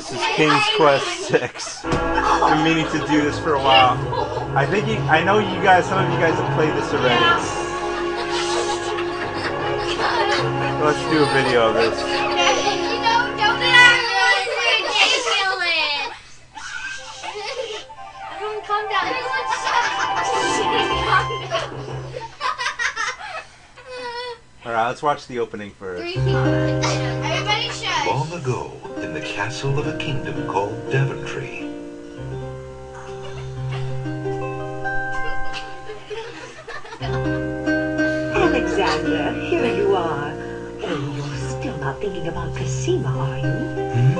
This is King's Quest Six. I've been meaning to do this for a while. I think you, I know you guys. Some of you guys have played this already. Let's do a video of this. Everyone calm down. All right, let's watch the opening first. Everybody shush. Long ago, in the castle of a kingdom called Daventry, Alexander, here you are. Oh, you're still not thinking about Cassima, are you? Hmm?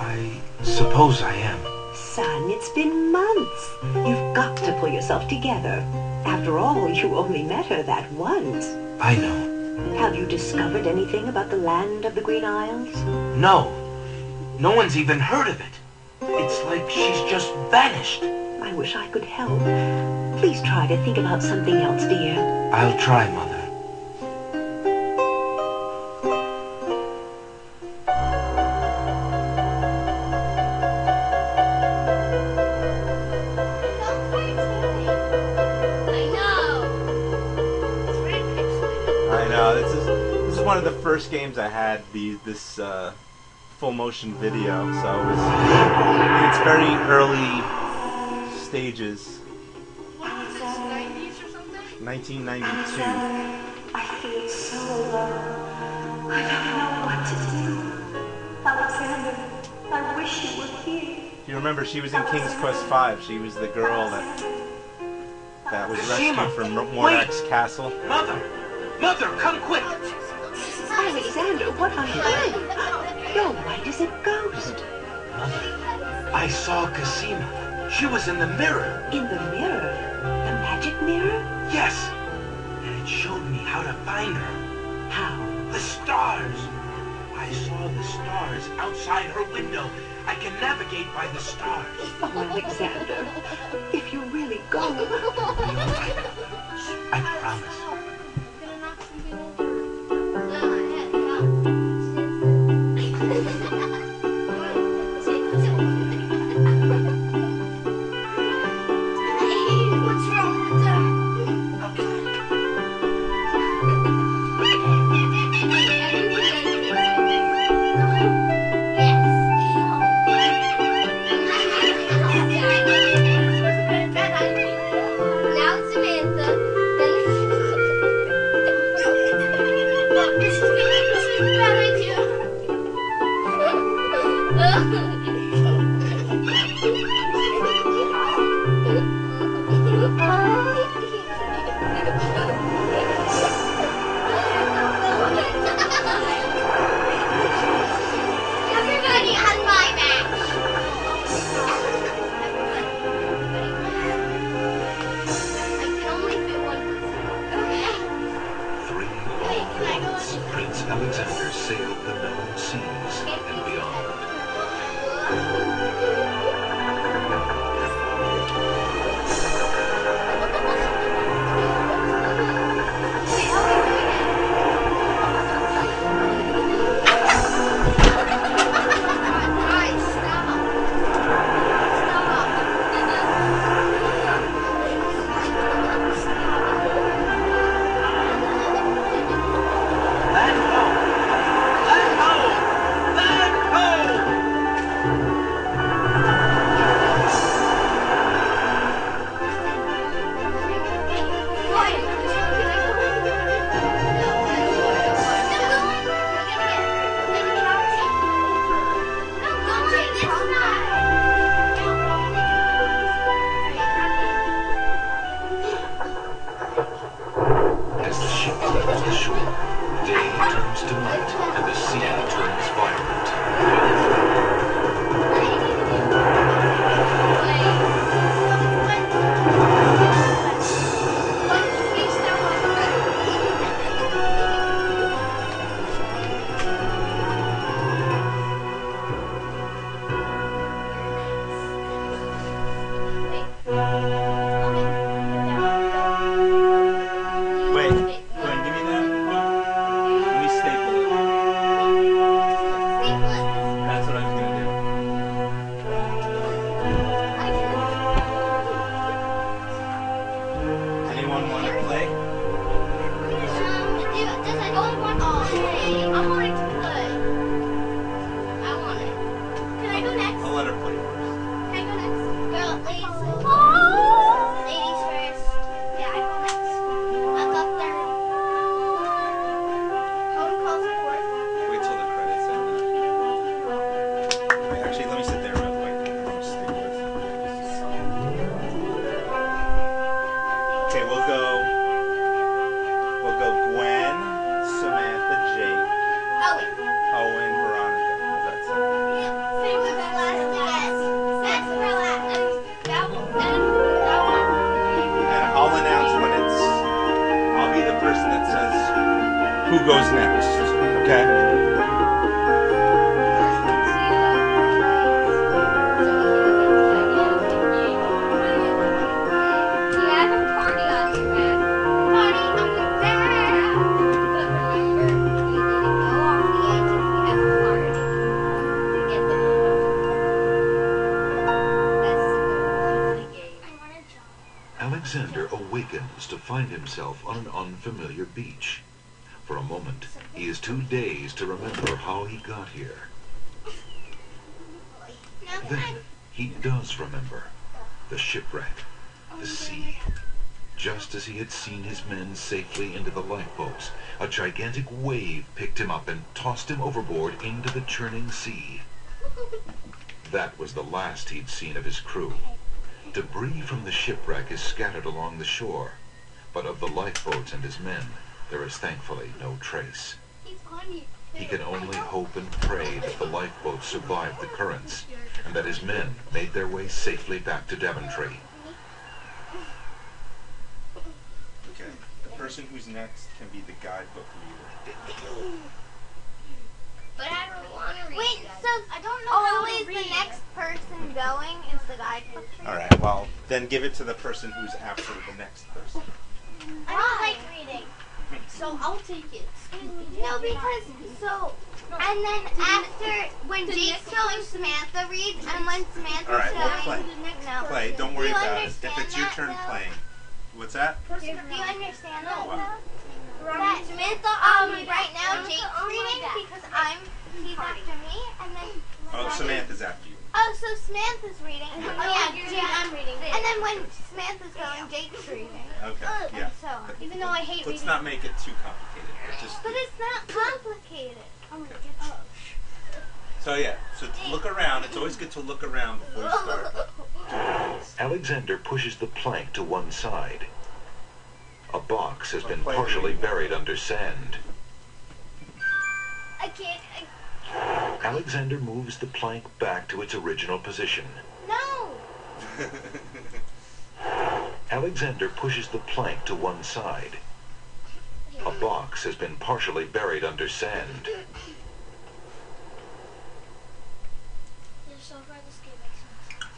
I suppose I am. Son, it's been months. You've got to pull yourself together. After all, you only met her that once. I know. Have you discovered anything about the land of the Green Isles? No. No one's even heard of it. It's like she's just vanished. I wish I could help. Please try to think about something else, dear. I'll try, Mother. I know. It's very. I know this is this is one of the first games I had the this uh, full motion video, so it was its very early stages. What was this, 90s or something? 1992. I feel so alone. I don't know what to do. Alexander, I wish you were here. You remember, she was in King's Quest V. She was the girl that that was rescued from Mordack's castle. Mother! Mother, come quick! Alexander, what on earth? You're white as a ghost. Mother, I saw Cassima. She was in the mirror. In the mirror. The magic mirror? Yes. And it showed me how to find her. How? The stars. I saw the stars outside her window. I can navigate by the stars. Oh, Alexander, if you really go. I promise. Too dazed to remember how he got here. Then, he does remember. The shipwreck. The sea. Just as he had seen his men safely into the lifeboats, a gigantic wave picked him up and tossed him overboard into the churning sea. That was the last he'd seen of his crew. Debris from the shipwreck is scattered along the shore, but of the lifeboats and his men, there is thankfully no trace. He can only hope and pray that the lifeboats survived the currents, and that his men made their way safely back to Daventry. Okay. The person who's next can be the guidebook reader. But I don't want to read. Wait, that. so I don't know oh, how always to the next person going is the guidebook. All right. Well, then give it to the person who's after the next person. I don't like reading, so I'll take it. No, because so, and then after when Jake's next showing Samantha reads, and when Samantha's All right, well, showing, play. no. Play. Don't worry Do about it. If it's your turn though? playing. What's that? Do you understand that What? though? That Samantha, um, right now Jake's reading because I'm he's after me, and then. Oh, Samantha's after you. Oh, so Samantha's reading. Oh, oh yeah, you're Jake, I'm reading. And then when Samantha's going, Jake's reading. Okay. Oh, and Yeah. so on. Even though I hate Let's reading. not make it too complicated. but Just But it's not complicated. Oh, so yeah. So look around. It's always good to look around before you start. Alexander pushes the plank to one side. A box has been partially buried under sand. I can't. I, Alexander moves the plank back to its original position. no. Alexander pushes the plank to one side. A box has been partially buried under sand. So far, this game makes sense.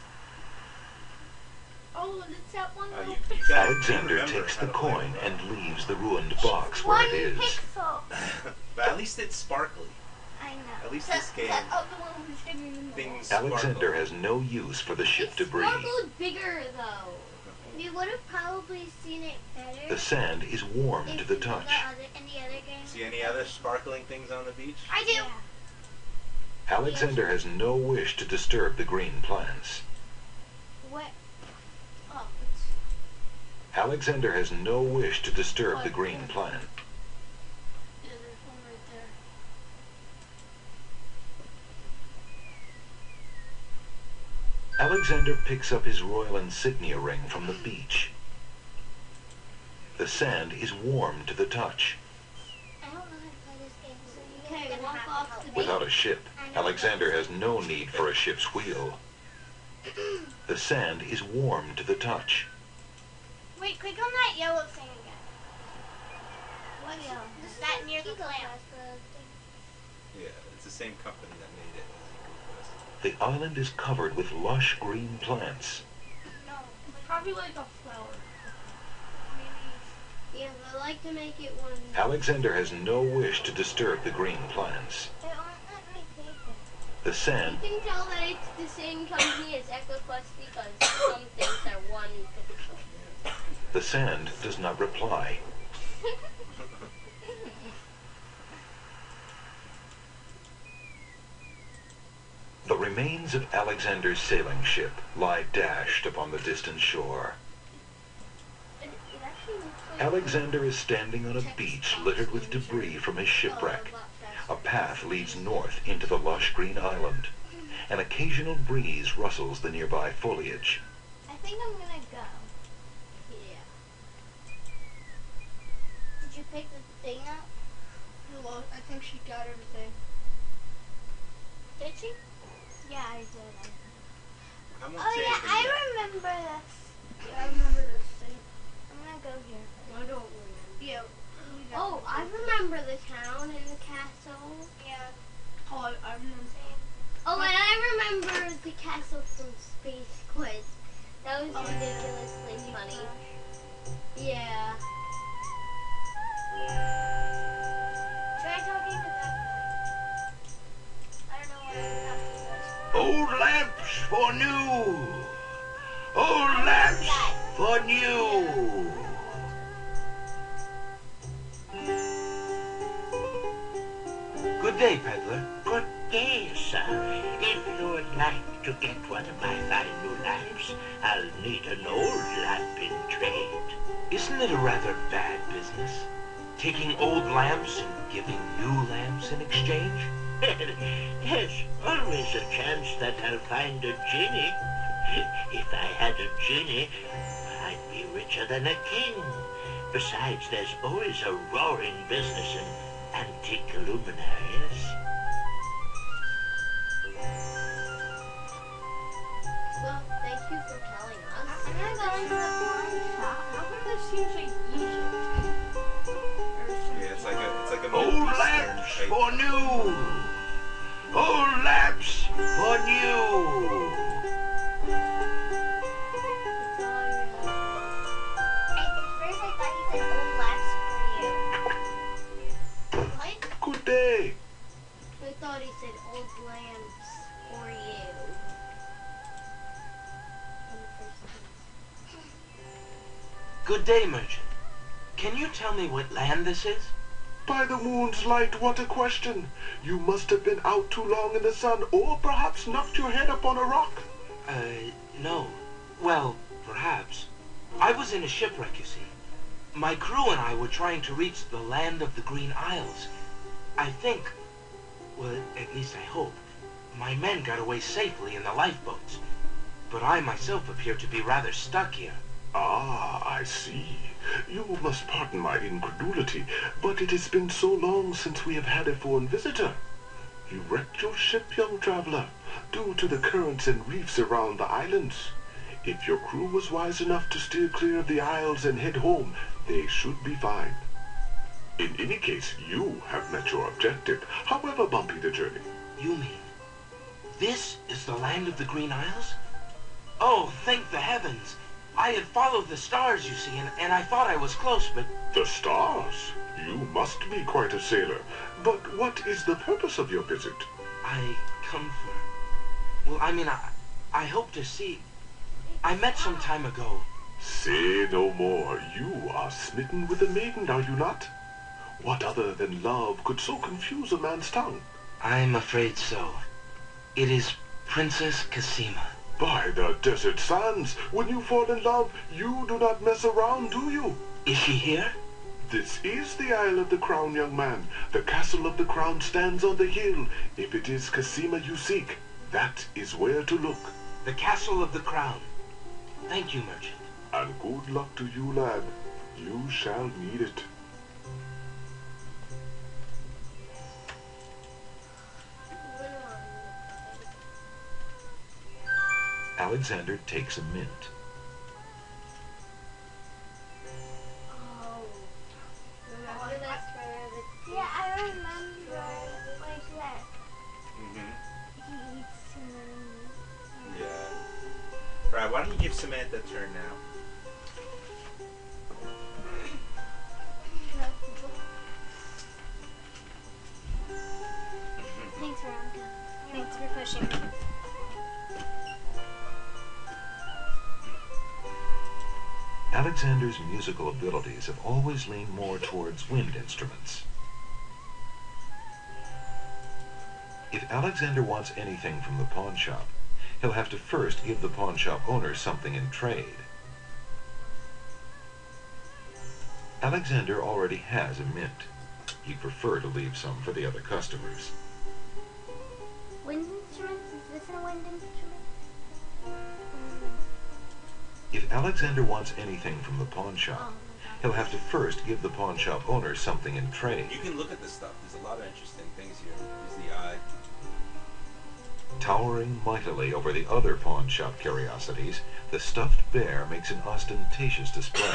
Oh, it's that one. Uh, you, you Alexander takes the coin and leaves the ruined box where it is. pixel. But at least it's sparkly. I know. At least That- this game, that other one was hidden in the things Alexander sparkle. has no use for the ship It debris. sparkled bigger though. We would have probably seen it better. The sand is warm to the touch. the other game. See any other sparkling things on the beach? I do. Alexander has no wish to disturb the green plants. What? Oh, Alexander has no wish to disturb the green plant. yeah, there's one right there. Alexander picks up his royal insignia ring from the beach. The sand is warm to the touch. I don't know how to this so you guys Okay, gonna walk have off to help the. Without a ship, Alexander has no need for a ship's wheel. The sand is warm to the touch. Wait, click on that yellow thing again. What yellow? Is That near the Eagle plant. Pass, the thing. Yeah, it's the same company that made it. The island is covered with lush green plants. No. Probably like a flower. Yeah, I like to make it one. Alexander has no wish to disturb the green plants. It won't let me take it. The You can tell that it's the same company as EcoQuest because some things are one the sand does not reply. The remains of Alexander's sailing ship lie dashed upon the distant shore. It, it actually looks like Alexander is standing on a beach littered with debris from his shipwreck. A path leads north into the lush green island. An occasional breeze rustles the nearby foliage. I think I'm gonna go. Yeah. Did you pick the thing up? Well, I think she got everything. Did she? Yeah, I did. I did. Oh, I won't Oh yeah, I yet. remember this. Yeah, I remember this thing. I'm gonna go here. I don't remember. Yeah. Oh, I remember the town and the castle. Yeah. Oh, I, I remember. Oh, and I remember the castle from Space Quest. That was Oh. ridiculously funny. Yeah. Try talking to that guy. I don't know what I'm Old lamps for new. Old lamps for new. Good day, peddler. Good day, sir. If you would like to get one of my fine new lamps, I'll need an old lamp in trade. Isn't it a rather bad business? Taking old lamps and giving new lamps in exchange? There's always a chance that I'll find a genie. If I had a genie, I'd be richer than a king. Besides, there's always a roaring business in antique luminaries. Well, thank you for telling us. I'm gonna go into the pawn shop. How come this seems like Egypt? Yeah, it's like a it's like a Old Middle Eastern lamps for new. Old lamps for new. At first I thought he said old lamps for you. Good day. I thought he said old lamps for you. In the first place. Good day, merchant. Can you tell me what land this is? By the moon's light, what a question. You must have been out too long in the sun, or perhaps knocked your head upon a rock. Uh, no. Well, perhaps. I was in a shipwreck, you see. My crew and I were trying to reach the land of the Green Isles. I think, well, at least I hope, my men got away safely in the lifeboats. But I myself appear to be rather stuck here. Ah, I see. You must pardon my incredulity, but it has been so long since we have had a foreign visitor. You wrecked your ship, young traveler, due to the currents and reefs around the islands. If your crew was wise enough to steer clear of the isles and head home, they should be fine. In any case, you have met your objective, however bumpy the journey. You mean, this is the land of the Green Isles? Oh, thank the heavens! I had followed the stars, you see, and, and I thought I was close, but The stars? You must be quite a sailor. But what is the purpose of your visit? I come for... Well, I mean, I, I hope to see... I met some time ago. Say no more. You are smitten with a maiden, are you not? What other than love could so confuse a man's tongue? I'm afraid so. It is Princess Cassima. By the desert sands, when you fall in love, you do not mess around, do you? Is she here? This is the Isle of the Crown, young man. The castle of the Crown stands on the hill. If it is Cassima you seek, that is where to look. The Castle of the Crown. Thank you, merchant. And good luck to you, lad. You shall need it. Alexander takes a mint. Oh. Remember that's where the Yeah, I remember like that. Mhm. He eats Yeah. Right, why don't you give Samantha a turn now? Thanks, Veronica. Thanks for pushing me. Alexander's musical abilities have always leaned more towards wind instruments. If Alexander wants anything from the pawn shop, he'll have to first give the pawn shop owner something in trade. Alexander already has a mint. He'd prefer to leave some for the other customers. Wind instruments? Is this a wind instrument? If Alexander wants anything from the pawn shop, he'll have to first give the pawn shop owner something in trade. You can look at this stuff. There's a lot of interesting things here. Use the eye. Towering mightily over the other pawn shop curiosities, the stuffed bear makes an ostentatious display.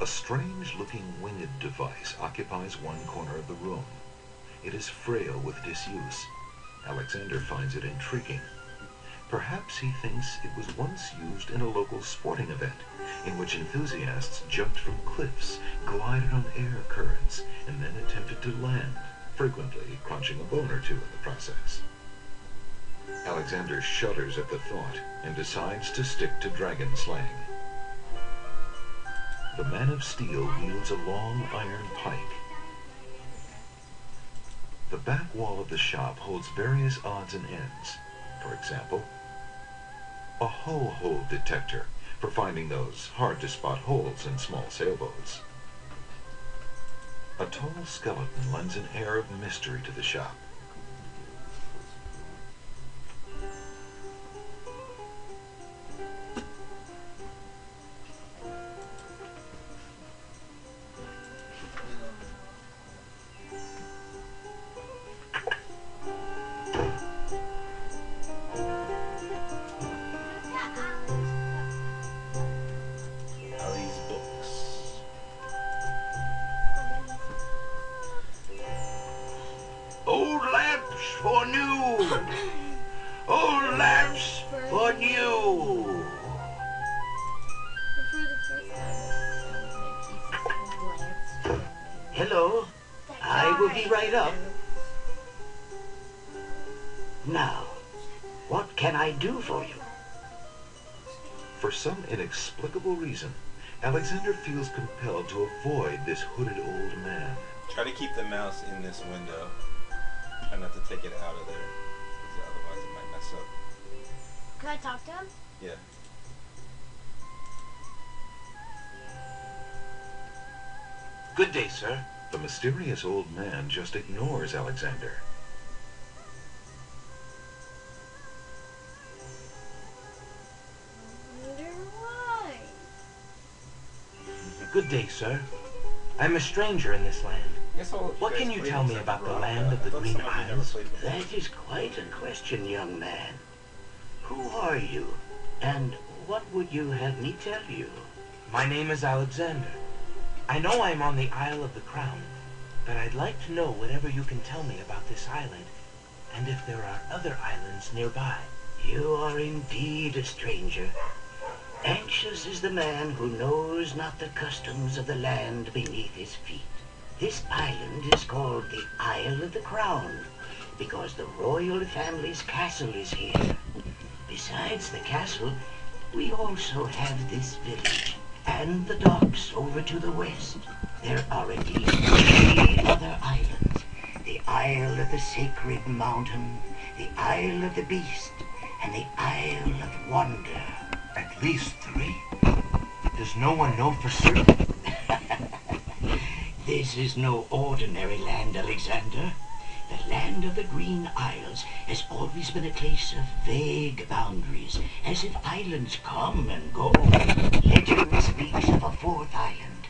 A strange-looking winged device occupies one corner of the room. It is frail with disuse. Alexander finds it intriguing. Perhaps he thinks it was once used in a local sporting event, in which enthusiasts jumped from cliffs, glided on air currents, and then attempted to land, frequently crunching a bone or two in the process. Alexander shudders at the thought and decides to stick to dragon slaying. The man of steel wields a long iron pike. The back wall of the shop holds various odds and ends. For example, a hull hole detector for finding those hard-to-spot holes in small sailboats. A tall skeleton lends an air of mystery to the shop. Feels compelled to avoid this hooded old man. Try to keep the mouse in this window. Try not to take it out of there, because otherwise it might mess up. Can I talk to him? Yeah. Good day, sir. The mysterious old man just ignores Alexander. Good day, sir. I'm a stranger in this land. What can you tell me about the land uh, of the Green some of you never Isles? That is quite a question, young man. Who are you? And what would you have me tell you? My name is Alexander. I know I'm on the Isle of the Crown, but I'd like to know whatever you can tell me about this island, and if there are other islands nearby. You are indeed a stranger. Anxious is the man who knows not the customs of the land beneath his feet. This island is called the Isle of the Crown because the royal family's castle is here. Besides the castle, we also have this village and the docks over to the west. There are at least three other islands. The Isle of the Sacred Mountain, the Isle of the Beast, and the Isle of Wonder. At least three? Does no one know for certain? This is no ordinary land, Alexander. The land of the Green Isles has always been a place of vague boundaries, as if islands come and go. Legend speaks of a fourth island,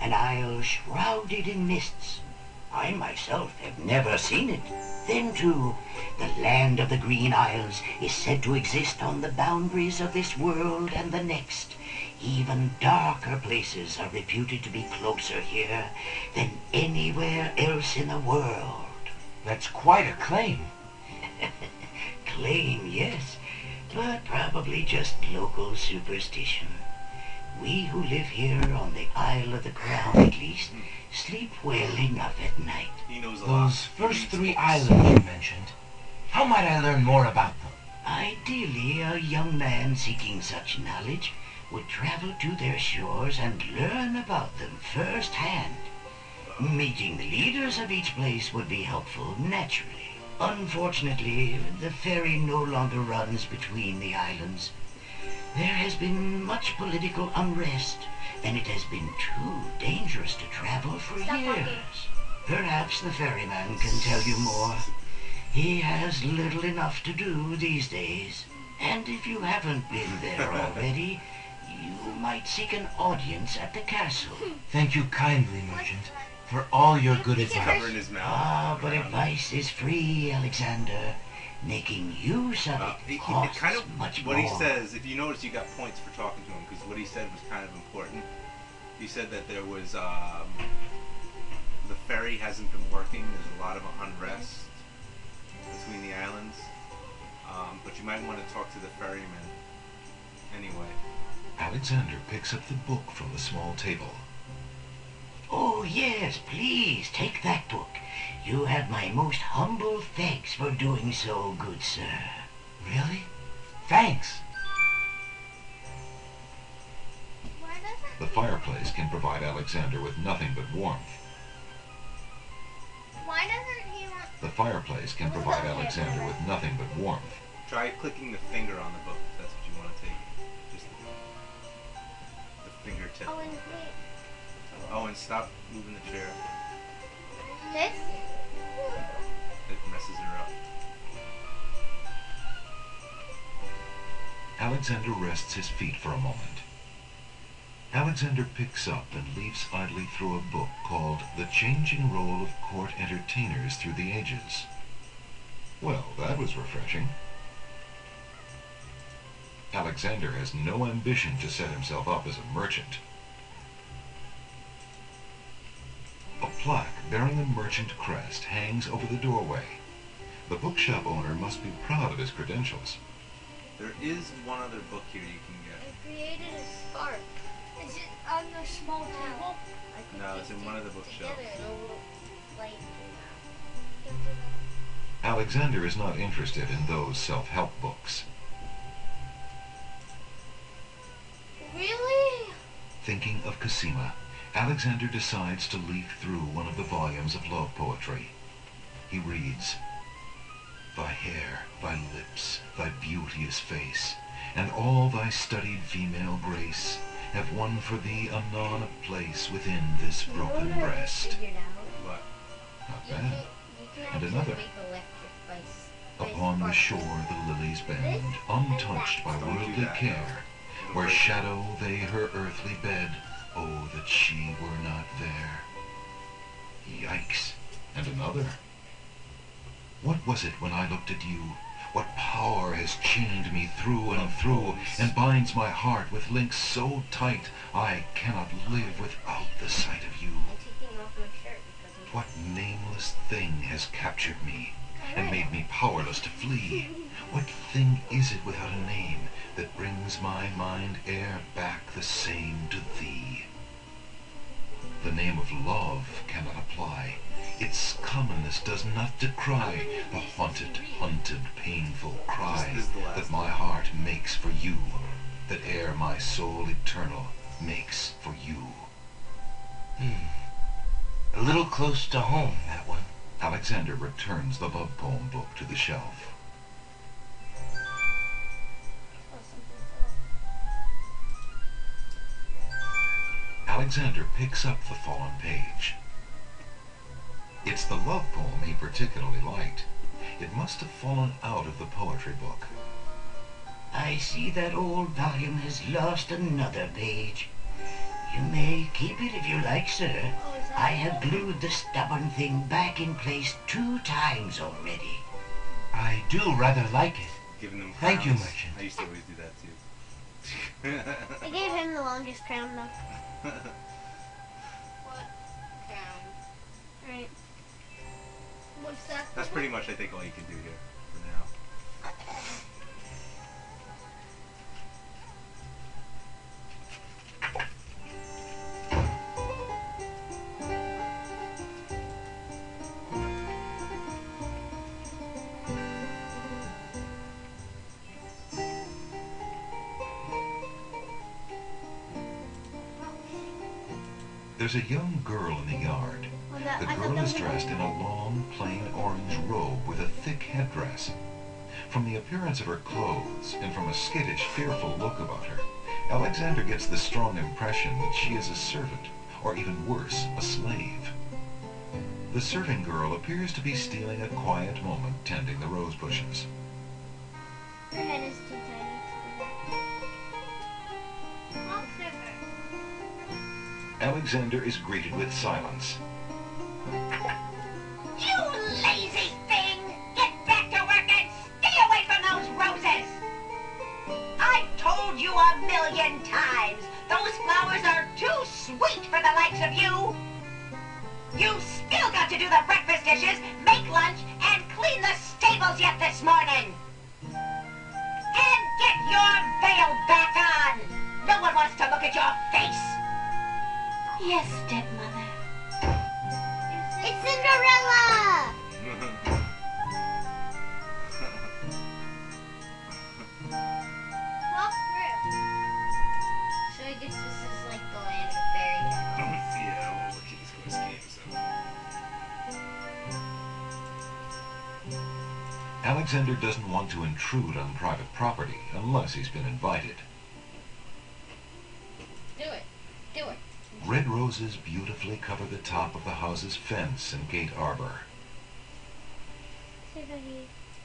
an isle shrouded in mists. I myself have never seen it. Then, too, the land of the Green Isles is said to exist on the boundaries of this world and the next. Even darker places are reputed to be closer here than anywhere else in the world. That's quite a claim. Claim, yes, but probably just local superstition. We who live here on the Isle of the Crown, at least, sleep well enough at night. He knows a lot. Those first three islands you mentioned, how might I learn more about them? Ideally, a young man seeking such knowledge would travel to their shores and learn about them firsthand. Meeting the leaders of each place would be helpful, naturally. Unfortunately, the ferry no longer runs between the islands. There has been much political unrest, and it has been too dangerous to travel for Stop years. talking. Perhaps the ferryman can tell you more. He has little enough to do these days. And if you haven't been there already, you might seek an audience at the castle. Thank you kindly, merchant, for all your good advice. Covering his mouth. Ah, but advice is free, Alexander. Making use of Uh, it it kind of much what more. he says. If you notice, you got points for talking to him because what he said was kind of important. He said that there was um, the ferry hasn't been working. There's a lot of unrest between the islands. Um, but you might want to talk to the ferryman anyway. Alexander picks up the book from the small table. Oh, yes, please, take that book. You have my most humble thanks for doing so, good sir. Really? Thanks. The fireplace can provide Alexander with nothing but warmth. Why doesn't he want? The fireplace can provide Alexander with nothing but warmth. Try clicking the finger on the book if that's what you want to take. Just the, the fingertip. Oh, and wait. Oh, and stop moving the chair. This? It messes her up. Alexander rests his feet for a moment. Alexander picks up and leafs idly through a book called The Changing Role of Court Entertainers Through the Ages. Well, that was refreshing. Alexander has no ambition to set himself up as a merchant. A plaque bearing the merchant crest hangs over the doorway. The bookshop owner must be proud of his credentials. There is one other book here you can get. I get. created a spark. Is it on the small table? No, it's in one of the bookshelves. Together and a little light came out. Alexander is not interested in those self-help books. Really? Thinking of Cassima, Alexander decides to leaf through one of the volumes of love poetry. He reads, Thy hair, thy lips, thy beauteous face, and all thy studied female grace have won for thee anon a place within this broken breast. Not bad. And another. Upon the shore the lilies bend, untouched by worldly care. Where shadow they her earthly bed, oh that she were not there. Yikes. And another. What was it when I looked at you? What power has chained me through and through, and binds my heart with links so tight I cannot live without the sight of you? I'm taking off my shirt because I'm What nameless thing has captured me and made me powerless to flee? What thing is it without a name that brings my mind e'er back the same to thee? The name of love cannot apply. Its commonness does not decry the haunted, hunted, painful cry This is the last that my heart makes for you, that ere my soul eternal makes for you. Hmm. A little close to home, that one. Alexander returns the love poem book to the shelf. Alexander picks up the fallen page. It's the love poem he particularly liked. It must have fallen out of the poetry book. I see that old volume has lost another page. You may keep it if you like, sir. Is that I have glued the stubborn thing back in place two times already. I do rather like it. Giving them Thank you, crowns. merchant. I used to always do that too. I gave him the longest crown though. What? Crown. Right. What's that? That's pretty much, I think, all you can do here for now. There's a young girl in the yard. The girl is dressed in a long, plain orange robe with a thick headdress. From the appearance of her clothes, and from a skittish, fearful look about her, Alexander gets the strong impression that she is a servant, or even worse, a slave. The serving girl appears to be stealing a quiet moment tending the rose bushes. Her head is too Alexander is greeted with silence. You lazy thing! Get back to work and stay away from those roses! I've told you a million times, those flowers are too sweet for the likes of you! You've still got to do the breakfast dishes, make lunch, and clean the stables yet this morning! And get your veil back on! No one wants to look at your face! Yes, stepmother. It's Cinderella! Walk through. So I guess this is like the land of fairy tales. yeah, all the King's Quest games. So. Alexander doesn't want to intrude on private property unless he's been invited. Red roses beautifully cover the top of the house's fence and gate arbor. See if I can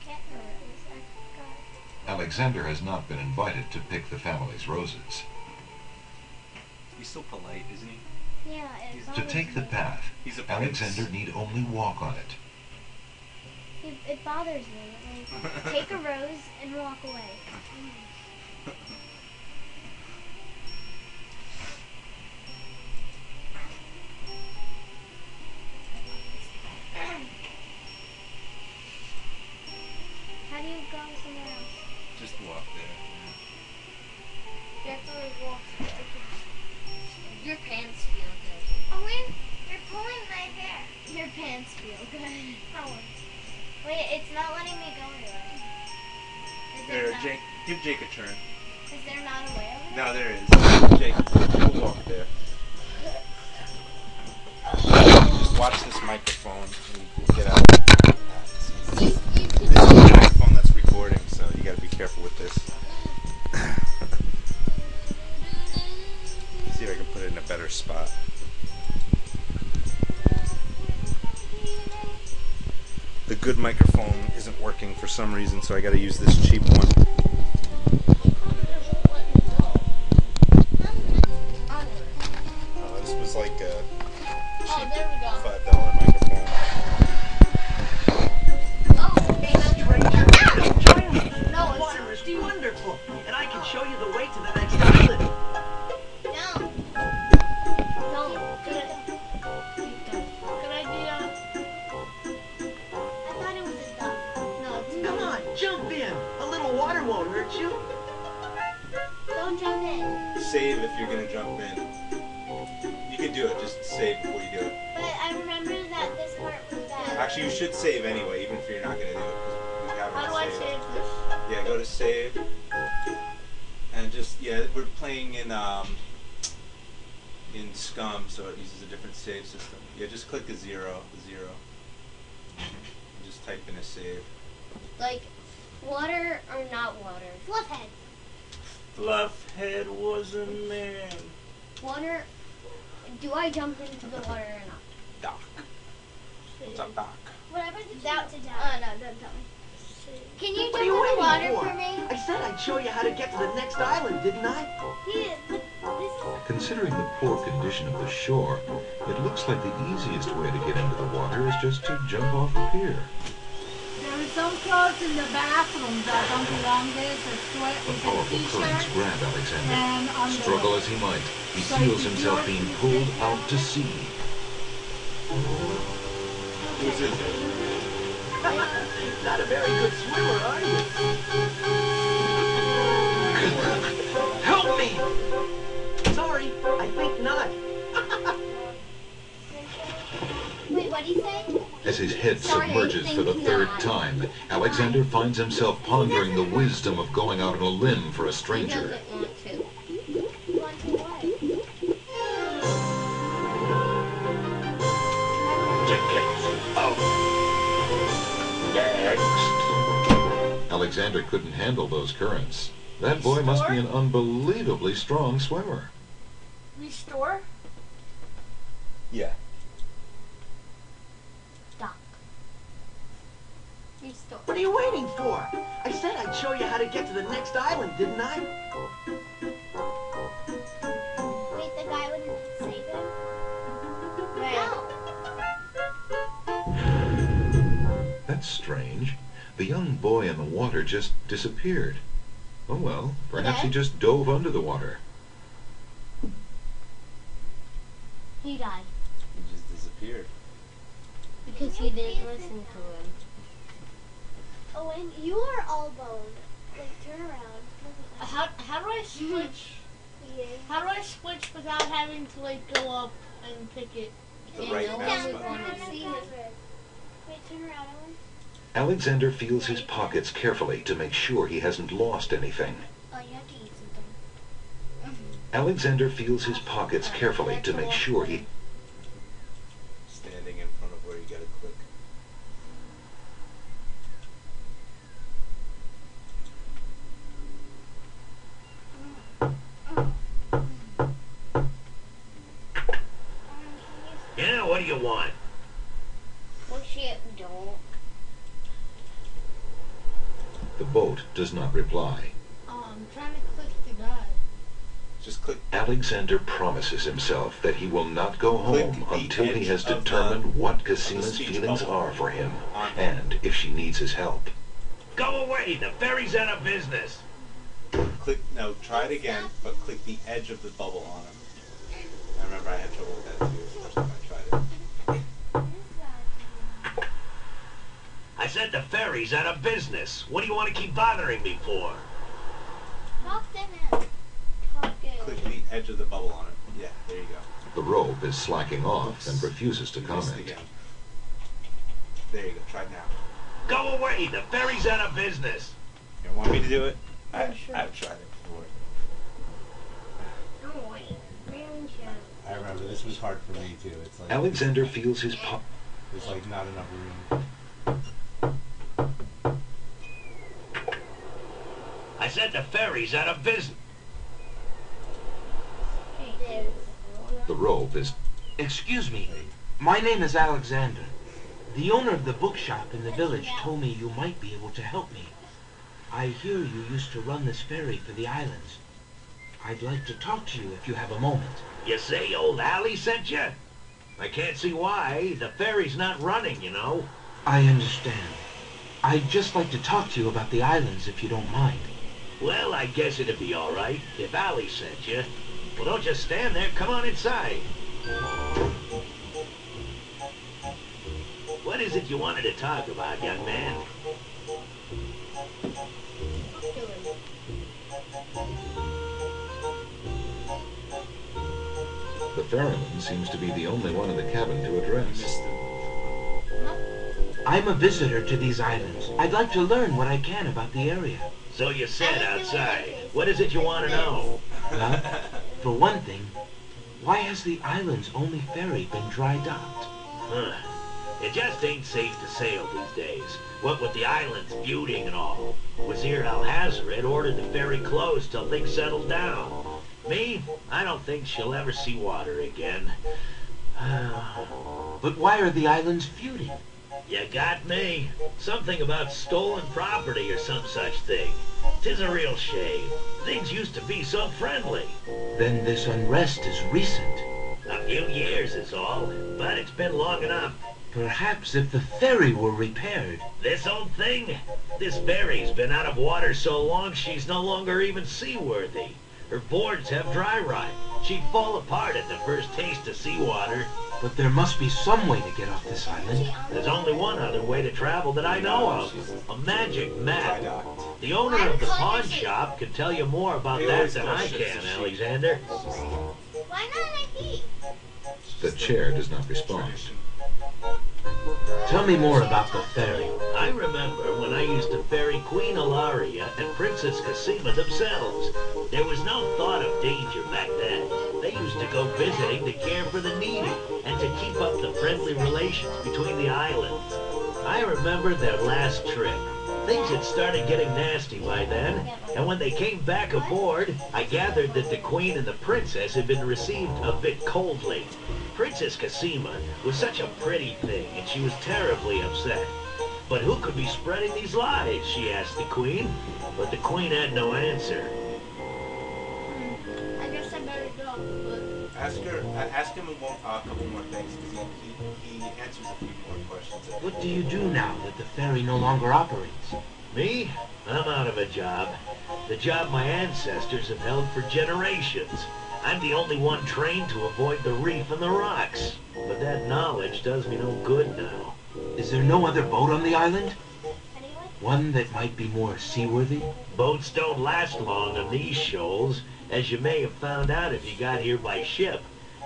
get those. I forgot. Alexander has not been invited to pick the family's roses. He's so polite, isn't he? Yeah, it's To take the me. path, He's a prince. Alexander need only walk on it. It, it bothers me. Like, take a rose and walk away. How Pants feel good. Owen. Wait, it's not letting me go anywhere. Is there, There, Jake. Give Jake a turn. is there not a way over No, there is. Jake, we'll walk there. Just watch this microphone and we'll get out. You, you could This is a microphone that's recording, so you gotta be careful with this. See if I can put it in a better spot. Good microphone isn't working for some reason, so I gotta use this cheap one. Just to jump off the pier. There is some clothes in the bathroom that don't belong there. It's a sweat, The it's a powerful currents t-shirt grab Alexander. and. Struggle as he might, he So feels himself being pulled out to sea. Who's this? Not a very good swimmer, are you? Help me! Sorry, I think not. As his head Sorry, submerges for the third not. time, Alexander finds himself pondering the wisdom of going out on a limb for a stranger. doesn't want to. Want to what? Alexander couldn't handle those currents. That boy must be an unbelievably strong swimmer. Restore? Yeah. Doc. Restore. What are you waiting for? I said I'd show you how to get to the next island, didn't I? Wait, the guy wouldn't save him? No. That's strange. The young boy in the water just disappeared. Oh well, perhaps he just dove under the water. He died He just disappeared. because he didn't listen to him. Owen, you are all bone. Like, turn around. How, how do I switch? Yeah. How do I switch without having to like go up and pick it? The Yeah, right mouse button. wanna see it. Wait, turn around. Alexander feels his pockets carefully to make sure he hasn't lost anything. Oh, you have to eat something. Alexander feels his pockets carefully to make sure he Standing in front of where you gotta click. Yeah, what do you want? Oh shit, don't. The boat does not reply. Oh, I'm trying to click the guy. Just click. Alexander promises himself that he will not go Click home until he has of the- determined what of the Cassima's speech feelings bubble are for him, and if she needs his help. Go away, the ferry's out of business. Click. No, try it again, but click the edge of the bubble on him. I remember I had trouble with that too. The first time I tried it. I said the ferry's out of business. What do you want to keep bothering me for? Talk to him. Talk it. Click the edge of the bubble on him. Yeah, there you go. The rope is slacking off and refuses to You missed comment. again. There you go. Try it now. Go away, the ferry's out of business. You want me to do it? I, Yeah, sure. I've tried it before. Wait. Really. I remember this was hard for me too. It's like Alexander feels his pop. there's like not enough room. I said the ferry's out of business. The rope is Excuse me. My name is Alexander. The owner of the bookshop in the village told me you might be able to help me. I hear you used to run this ferry for the islands. I'd like to talk to you if you have a moment. You say old Allie sent you? I can't see why. The ferry's not running, you know. I understand. I'd just like to talk to you about the islands if you don't mind. Well, I guess it'd be all right if Allie sent you. Well, don't just stand there. Come on inside. What is it you wanted to talk about, young man? the ferryman seems to be the only one in the cabin to address. I'm a visitor to these islands. I'd like to learn what I can about the area. So you said outside. What is it you want to know? Well, for one thing, why has the island's only ferry been dry docked? Huh. It just ain't safe to sail these days. What with the islands feuding and all. Wazir Alhazred ordered the ferry closed till things settled down. Me, I don't think she'll ever see water again. But why are the islands feuding? You got me. Something about stolen property or some such thing. Tis a real shame. Things used to be so friendly. Then this unrest is recent. A few years is all, but it's been long enough. Perhaps if the ferry were repaired. This old thing? This ferry's been out of water so long she's no longer even seaworthy. Her boards have dry rot. She'd fall apart at the first taste of seawater. But there must be some way to get off this island. There's only one other way to travel that I know of. A magic map. The owner of the pawn shop can tell you more about that than I can. Alexander. Why not like eat? The chair does not respond. Tell me more about the ferry. I remember when I used to ferry Queen Allaria and Princess Cassima themselves. There was no thought of danger back then. They used to go visiting to care for the needy and to keep up the friendly relations between the islands. I remember their last trip. Things had started getting nasty by then, and when they came back aboard, I gathered that the Queen and the Princess had been received a bit coldly. Princess Cassima was such a pretty thing, and she was terribly upset. But who could be spreading these lies, she asked the Queen. But the Queen had no answer. I guess I better go. Ask her. Uh, ask him a, more, uh, a couple more things because he, What do you do now that the ferry no longer operates? Me? I'm out of a job. The job my ancestors have held for generations. I'm the only one trained to avoid the reef and the rocks. But that knowledge does me no good now. Is there no other boat on the island? How do you like One that might be more seaworthy? Boats don't last long on these shoals, as you may have found out if you got here by ship.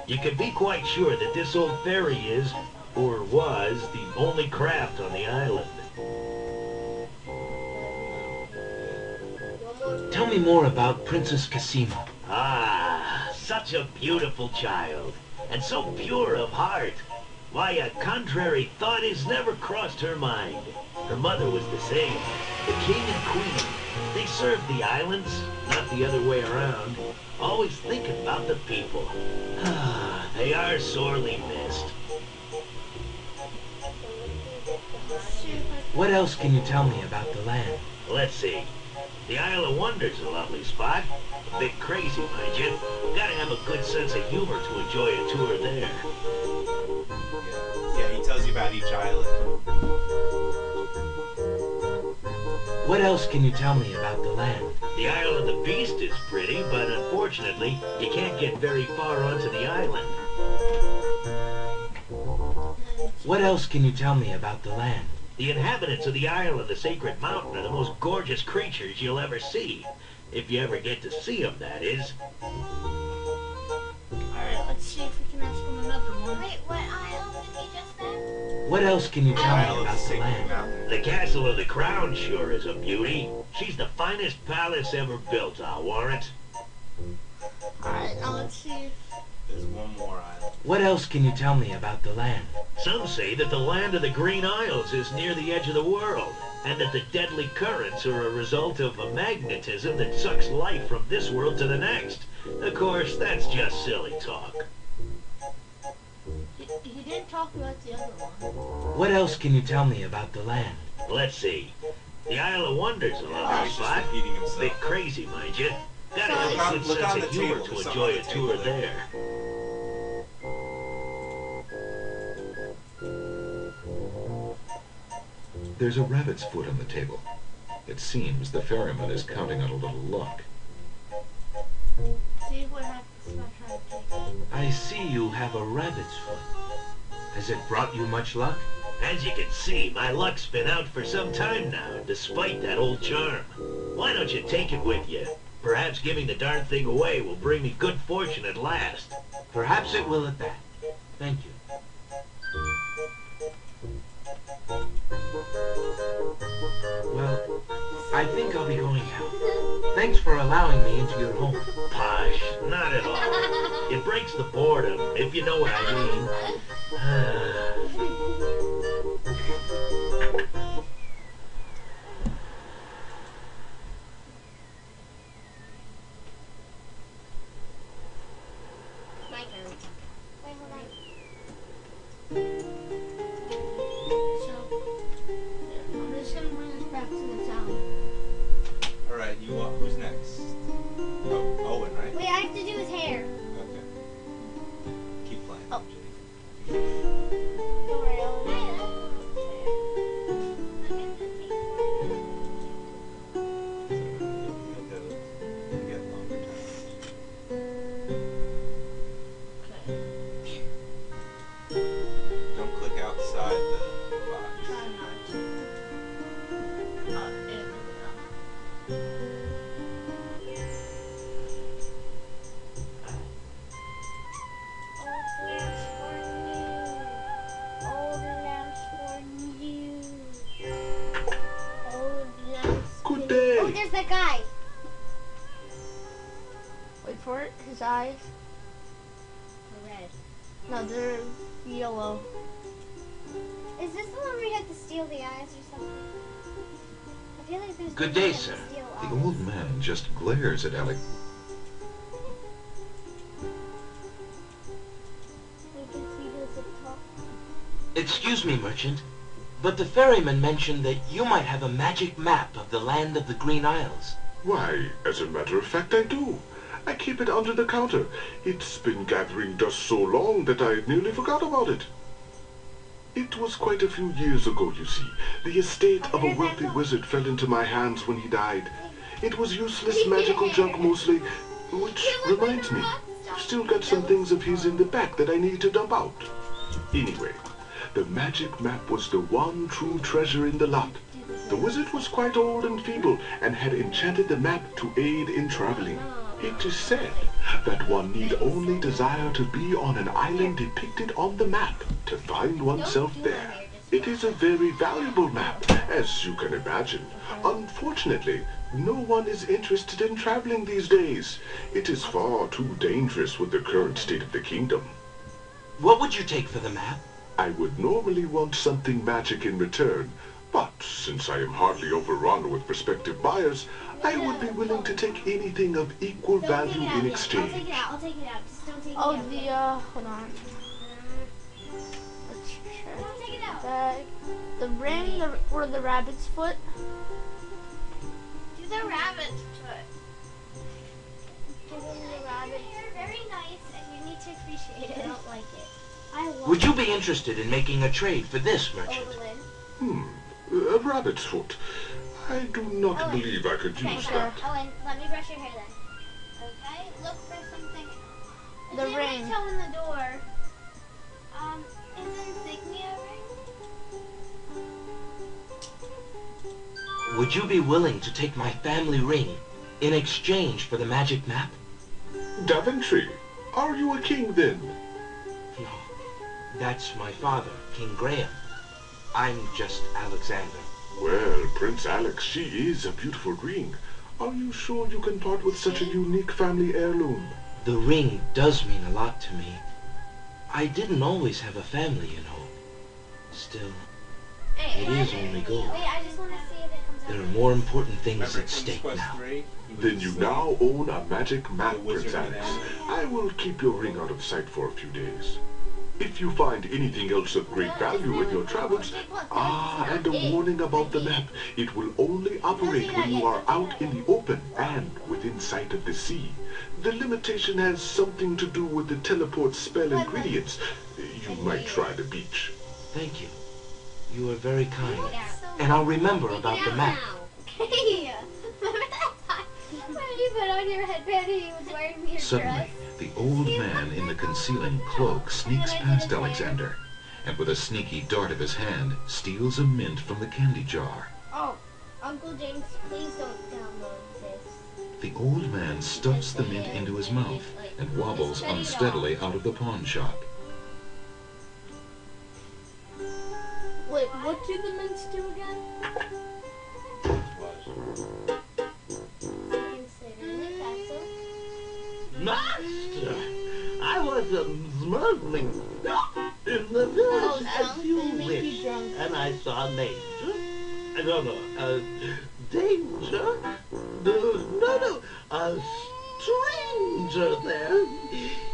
You can be quite sure that this old ferry is, or was, the only craft on the island. Tell me more about Princess Cassima. Ah, such a beautiful child, and so pure of heart. Why, a contrary thought has never crossed her mind. Her mother was the same. The king and queen, they served the islands, not the other way around. Always thinking about the people. Ah, they are sorely missed. What else can you tell me about the land? Let's see. The Isle of Wonder's is a lovely spot. A bit crazy, mind you. Gotta have a good sense of humor to enjoy a tour there. Yeah, he tells you about each island. What else can you tell me about the land? The Isle of the Beast is pretty, but unfortunately, you can't get very far onto the island. What else can you tell me about the land? The inhabitants of the Isle of the Sacred Mountain are the most gorgeous creatures you'll ever see. If you ever get to see them, that is. Alright, let's see if we can ask him another one. Wait, what island did he just say? What else can you tell Isle me about the land? Mountain. The Castle of the Crown sure is a beauty. She's the finest palace ever built, I'll warrant. Alright, now let's see if... There's one more island. What else can you tell me about the land? Some say that the land of the Green Isles is near the edge of the world, and that the deadly currents are a result of a magnetism that sucks life from this world to the next. Of course, that's just silly talk. He, he didn't talk about the other one. What else can you tell me about the land? Let's see. The Isle of Wonder's a Oh, lovely he's just spot. repeating himself. Bit crazy, mind you. Gotta Look have on- a good look on the of humor table. to There's enjoy a the tour table there. There's a rabbit's foot on the table. It seems the ferryman is counting on a little luck. See what happens if I try to take it. I see you have a rabbit's foot. Has it brought you much luck? As you can see, my luck's been out for some time now, despite that old charm. Why don't you take it with you? Perhaps giving the darn thing away will bring me good fortune at last. Perhaps it will at that. Thank you. Well, I think I'll be going now. Thanks for allowing me into your home. Posh, not at all. It breaks the boredom, if you know what I mean. day. there's that guy. Wait for it. His eyes. Red. No, they're yellow. Is this the one where you have to steal the eyes or something? I feel like there's. Good day, where you have to sir. steal The eyes. old man just glares at Alec. I guess he doesn't talk. Excuse me, merchant, but the ferryman mentioned that you might have a magic map of the land of the Green Isles. Why, as a matter of fact, I do. I keep it under the counter. It's been gathering dust so long that I nearly forgot about it. It was quite a few years ago, you see. The estate of a wealthy wizard fell into my hands when he died. It was useless magical junk mostly, which reminds me, I've still got some things of his in the back that I need to dump out. Anyway, the magic map was the one true treasure in the lot. The wizard was quite old and feeble and had enchanted the map to aid in traveling. It is said that one need only desire to be on an island depicted on the map to find oneself there. It is a very valuable map, as you can imagine. Unfortunately, no one is interested in traveling these days. It is far too dangerous with the current state of the kingdom. What would you take for the map? I would normally want something magic in return, but since I am hardly overrun with prospective buyers, I would be willing to take anything of equal Don't value take it out in yet. I'll take exchange. it out. I'll take it out. Just don't take Oh, it out. the, uh, hold on. Let's check take it out. that. The ring the, or the rabbit's foot. Do the rabbit's foot. Give him the rabbit. You're very nice, and you need to appreciate it. I don't like it. I love Would you be interested in making a trade for this merchant? Hmm, a rabbit's foot. I do not Oh, wait. believe I could Okay, use so, that. Owen, let me brush your hair then. Okay, look for something. The Is ring. toe in the door. Um, is an insignia ring? Would you be willing to take my family ring in exchange for the magic map? Daventry, are you a king then? No. That's my father, King Graham. I'm just Alexander. Well, Prince Alex, she is a beautiful ring. Are you sure you can part with such a unique family heirloom? The ring does mean a lot to me. I didn't always have a family, you know. Still, Hey, it hey, is hey, only gold. Wait, I just want to see if it comes out. There are more important things Remember at stake now. 3? Then you asleep. now own a magic map, Prince Alex. Alex. I will keep your ring out of sight for a few days. If you find anything else of great value in your travels, ah, and a warning about the map. It will only operate when you are out in the open and within sight of the sea. The limitation has something to do with the teleport spell ingredients. You might try the beach. Thank you. You are very kind. And I'll remember about the map. now. Remember that time when you put on your headband and he was wearing your Suddenly, dress? The old man in the concealing cloak sneaks past Alexander, and with a sneaky dart of his hand, steals a mint from the candy jar. Oh, Uncle James, please don't download this. The old man stuffs the mint into his mouth and wobbles unsteadily out of the pawn shop. Wait, what do the mints do again? Consider the castle. Master, Smuggling in the Oh, village drunk? as you wish, and I saw danger. I don't know, uh, danger? No, no, no, a stranger there.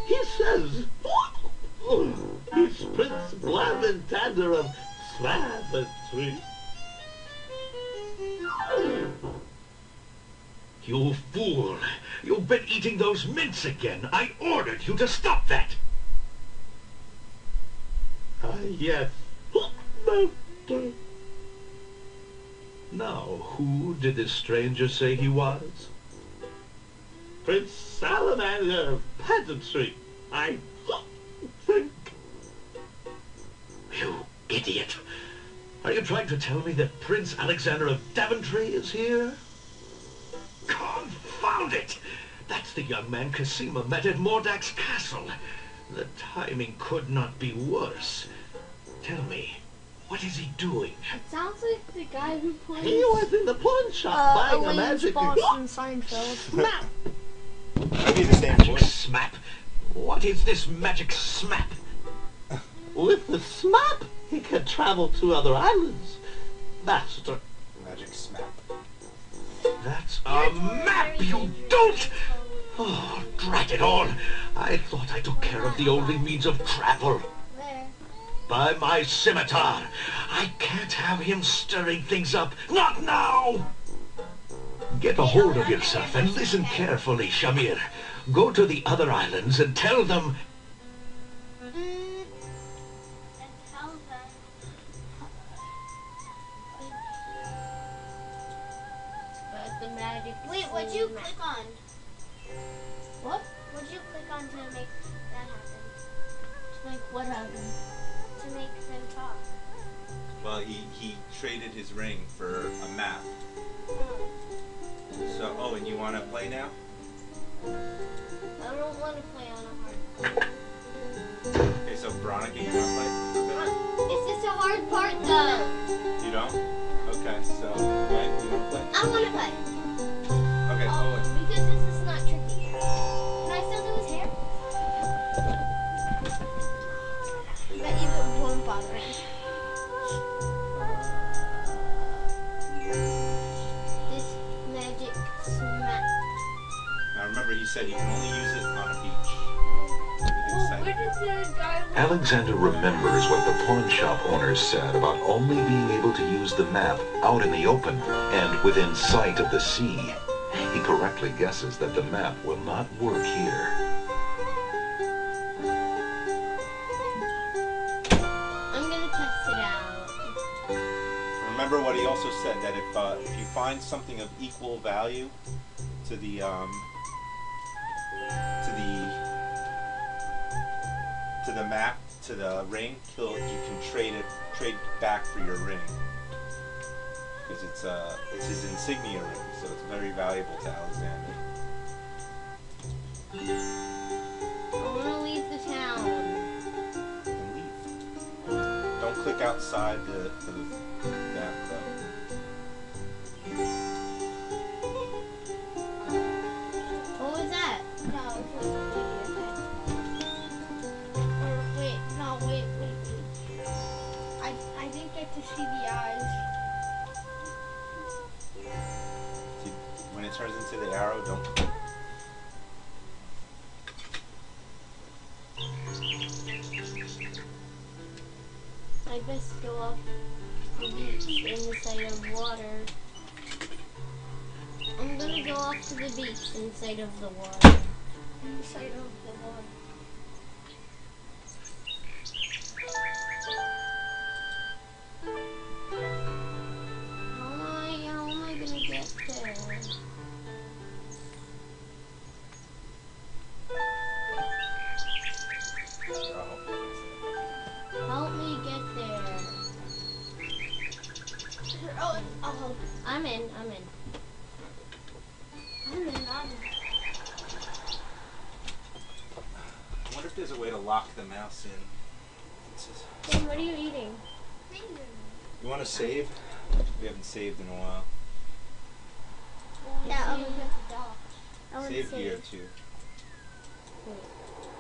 He says, oh, he's Prince Blaventander of Slaventry. You fool! You've been eating those mints again! I ordered you to stop that! Ah, yes, master. Now, who did this stranger say he was? Prince Salamander of Pageantry, I think. You idiot! Are you trying to tell me that Prince Alexander of Daventry is here? Confound it! That's the young man Cassima met at Mordack's castle. The timing could not be worse. Tell me, what is he doing? It sounds like the guy who plays He was in the pawn shop uh, buying a Elaine's magic boss in Seinfeld. map. That'd the same Magic voice. smap? What is this magic smap? With the smap, he can travel to other islands. Master, Magic smap. That's a map, you dolt! Oh, drat it all! I thought I took care of the only means of travel. By my scimitar! I can't have him stirring things up. Not now! Get a hold of yourself and listen carefully, Shamir. Go to the other islands and tell them what'd you click on? What? What'd you click on to make that happen? Like, what happened? To make them talk. Well, he, he traded his ring for a map. Mm. So, oh, and you want to play now? I don't want to play on a hard part. Okay, so Veronica, you want to play? Uh, it's just a hard part though. You don't? Okay, so Gwen, you want to play? I want to play. Even won't bother me. This magic smack. Now remember, he said you can only use it on a beach. Well, where safe. did the guy live? Alexander remembers what the pawn shop owners said about only being able to use the map out in the open and within sight of the sea. He correctly guesses that the map will not work here. Also said that if uh, if you find something of equal value to the um, to the to the map to the ring, he'll, you can trade it trade back for your ring because it's uh it's his insignia ring, so it's very valuable to Alexander. I wanna leave the town. Leave. Don't click outside the, the Into the arrow, don't. I best go off the beach in the sight of water. I'm gonna go off to the beach in sight of the water. Inside of the water. Lock the mouse in. It's just- Then what are you eating? You want to save? We haven't saved in a while. Yeah, I'll I'll- get the dog. I wanna Save save. here too.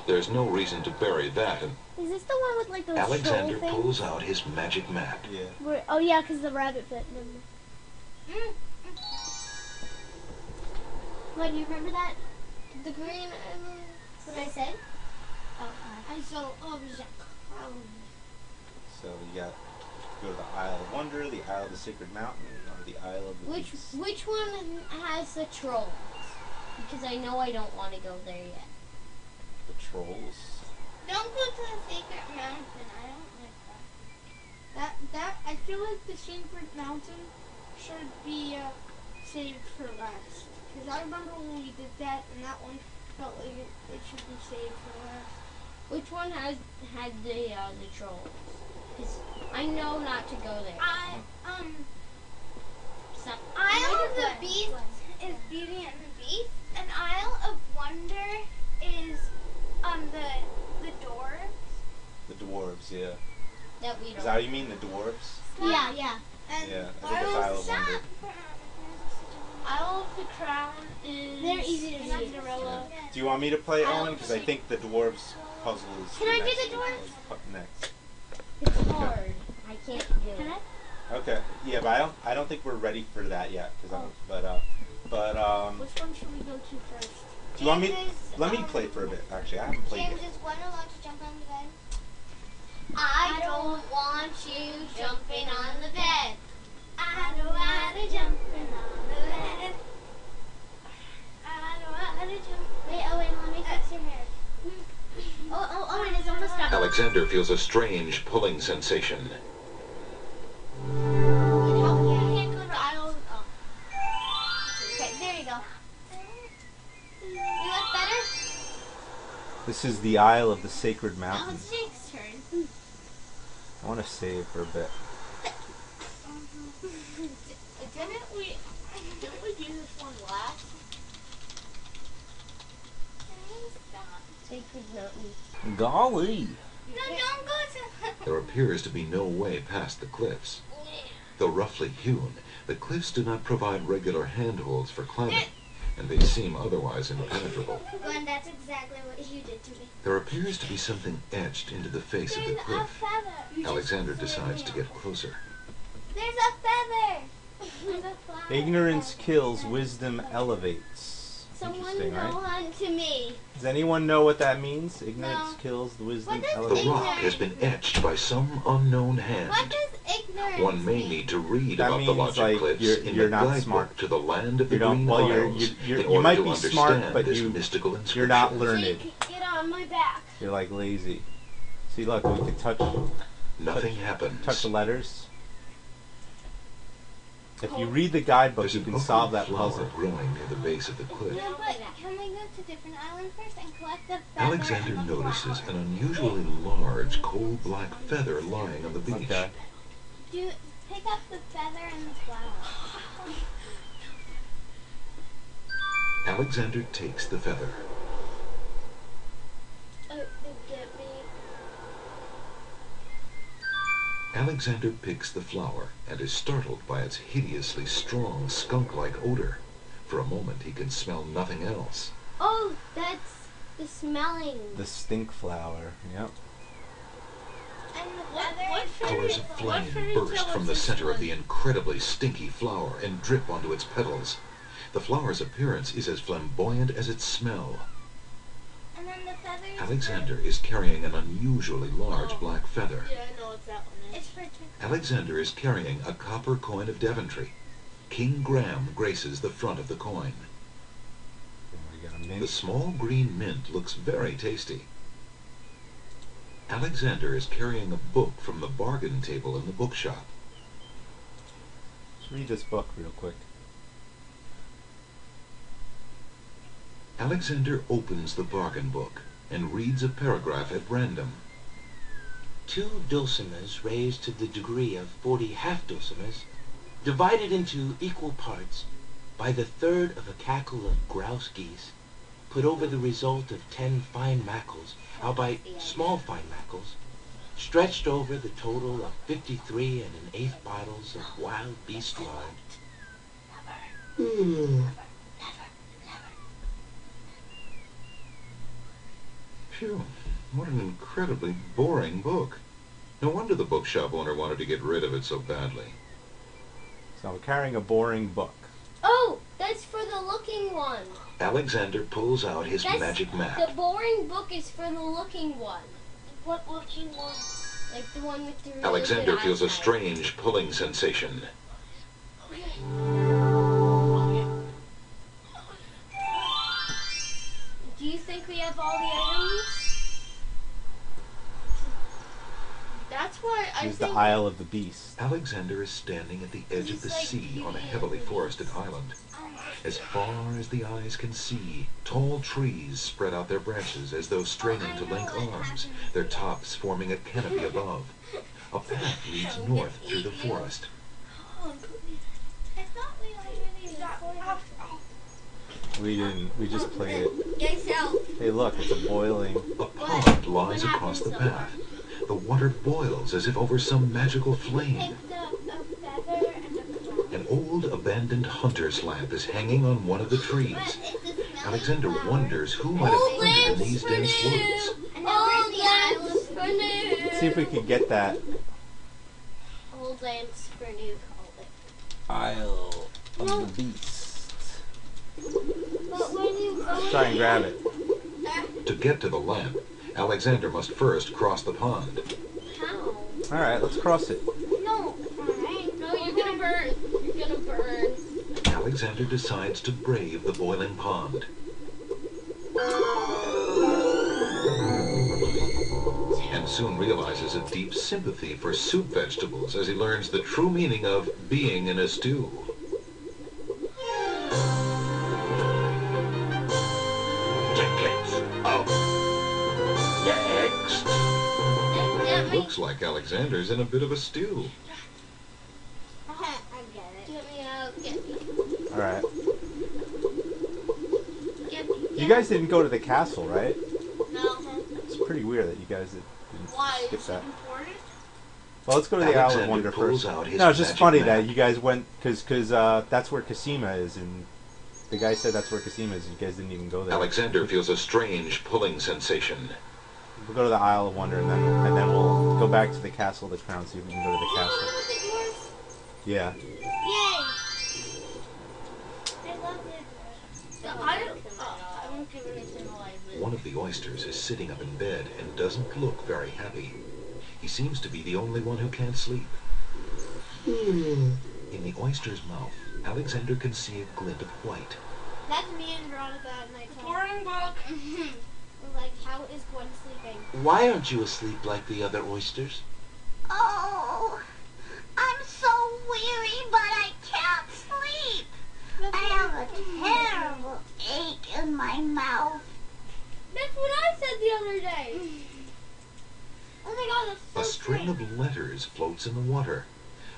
There's no reason to bury that, and Is this the one with like those Alexander troll things? pulls out his magic map. Yeah. Where, oh yeah, because the rabbit bit them. What, do you remember that? The green, um, what I said? So you got go to the Isle of Wonder, the Isle of the Sacred Mountain, or the Isle of the Which Beast. which one has the trolls? Because I know I don't want to go there yet. The trolls. Don't go to the Sacred Mountain. I don't like that. That that I feel like the Sacred Mountain should be uh, saved for last. Because I remember when we did that, and that one felt like it, it should be saved for last. Which one has had the uh, the trolls? 'Cause I know not to go there. I um Some, Isle of the Beast is Beauty and the Beast, and Isle of Wonder is um the the dwarves. The dwarves, yeah. that we Is don't. that you mean the dwarves? Yeah, yeah. And Yeah, I think it's Isle of Wonder. Isle of the Crown is. They're easy to read. Cinderella. Do you want me to play I Owen? Because I think the dwarves puzzle is. Can I do the dwarves? Pu- Next. It's hard. I can't do Can it. I? Okay. Yeah, but I don't. I don't think we're ready for that yet. Cause I'm, but uh, but um, Which one should we go to first? do you want me? Is, Let me um, play for a bit. Actually, I haven't played James, yet. is one allowed to jump on the bed? I don't want you jumping on the bed. I don't want to jump on the bed. I don't want to jump. Wait, Owen, let me fix your hair. Oh, oh, Owen, it's almost done. Alexander feels a strange pulling sensation. Yeah. You can't go to Isle of. Okay, there you go. You look better? This is the Isle of the Sacred Now Mountain. it's Jake's turn. I want to save for a bit. Didn't we didn't we do this one last? Sacred Mountain. Golly. No, don't go to. There appears to be no way past the cliffs. Though roughly hewn, the cliffs do not provide regular handholds for climbing, and they seem otherwise impenetrable. Gwen, that's exactly what you did to me. There appears to be something etched into the face of the There's a cliff. Alexander decides to get closer. There's a feather. There's a. Ignorance kills, wisdom elevates. Someone Interesting, go right? on to me. Does anyone know what that means? Ignorance No. kills, wisdom What does The elevates. rock has been etched by some unknown hand. What does ignorance One may mean? need to read That about the logic like, cliffs you're- in you're the not guidebook smart. to the land of the You don't- Green well, you're- Isles you- you're- in you order might to be smart, understand but this you- mystical inscription. You're not learned. can get on my back. You're like lazy. See, look, we can touch Nothing happens. touch the letters. If you read the guidebook, There's you an can solve that flower puzzle. growing near the base of the cliff. No, but can we go to different island first and collect the feather? Alexander the notices flower? an unusually large coal black feather lying on the beach. Okay. Do pick up the feather and the flower. Alexander takes the feather. Oh, get me. Alexander picks the flower and is startled by its hideously strong skunk-like odor. For a moment he can smell nothing else. Oh, that's the smelling. The stink flower. Yep. And the What- feather what is fairy- Colors of what flame fairy burst from the this center of the incredibly stinky flower and drip onto its petals. The flower's appearance is as flamboyant as its smell. And then the feather is Alexander is carrying an unusually large Oh. black feather. Yeah, I know what that one is. it's for Alexander is carrying a copper coin of Daventry. King Graham graces the front of the coin. We got a The small green mint looks very tasty. Alexander is carrying a book from the bargain table in the bookshop. Let's read this book real quick. Alexander opens the bargain book and reads a paragraph at random. Two dulcimers raised to the degree of 40 half dulcimers, divided into equal parts by the third of a cackle of grouse geese, put over the result of 10 fine mackles, albeit small fine mackles, stretched over the total of 53 and an eighth bottles of wild beast wine. Phew, what an incredibly boring book. No wonder the bookshop owner wanted to get rid of it so badly. So I'm carrying a boring book. Oh, that's for the looking one. Alexander pulls out his That's, magic map. The boring book is for the looking one. What looking one? Like the one with the really Alexander good feels a strange pulling sensation. Do we have all the items? That's why I Here's the Isle of the Beast. Alexander is standing at the edge of the like sea on a heavily forested island. Um, as far as the eyes can see, tall trees spread out their branches as though straining to link arms, their tops forming a canopy above. A path leads north through the forest. Oh, I thought we already recorded. We didn't. We just played it. Guys, out. Hey, look, it's a boiling. A pond lies What across the happened, path. The water boils as if over some magical flame. Pick the a feather and a. An old abandoned hunter's lamp is hanging on one of the trees. But it's a smelling Alexander flower. wonders who might have Old in lamps these for dense new. woods. And then we're in the island for new. See if we can get that Old lamps for new. Call it. Isle of the Beast. But when you go Try and grab it. To get to the lamp, Alexander must first cross the pond. How? All right, let's cross it. No. Alright. No, you're gonna burn. You're gonna burn. Alexander decides to brave the boiling pond. And soon realizes a deep sympathy for soup vegetables as he learns the true meaning of being in a stew. Next. That, that Looks like Alexander's in a bit of a stew. I get it. All right. You guys didn't go to the castle, right? No. It's pretty weird that you guys did- didn't Why? skip Is that. Well, let's go to the Isle of Alexander Wonder first. out his No, it's just funny map. that you guys went because because uh, that's where Cassima is, and the guy said that's where Cassima is. You guys didn't even go there. Alexander feels a strange pulling sensation. We'll go to the Isle of Wonder, and then and then we'll go back to the castle of the crown, see if we can go to the castle. The dwarves. Yeah. Yay! I love it. So I don't. Oh, I won't give anything away. One of the oysters is sitting up in bed and doesn't look very happy. He seems to be the only one who can't sleep. Hmm. In the oyster's mouth, Alexander can see a glint of white. that's me and Veronica at night. Boring book. Mm-hmm. We're like, how is Gwen sleeping? Why aren't you asleep like the other oysters? Oh, I'm so weary, but I can't sleep. I have a terrible ache in my mouth. That's what I said the other day. Oh my god, A that's so string strange. of letters floats in the water.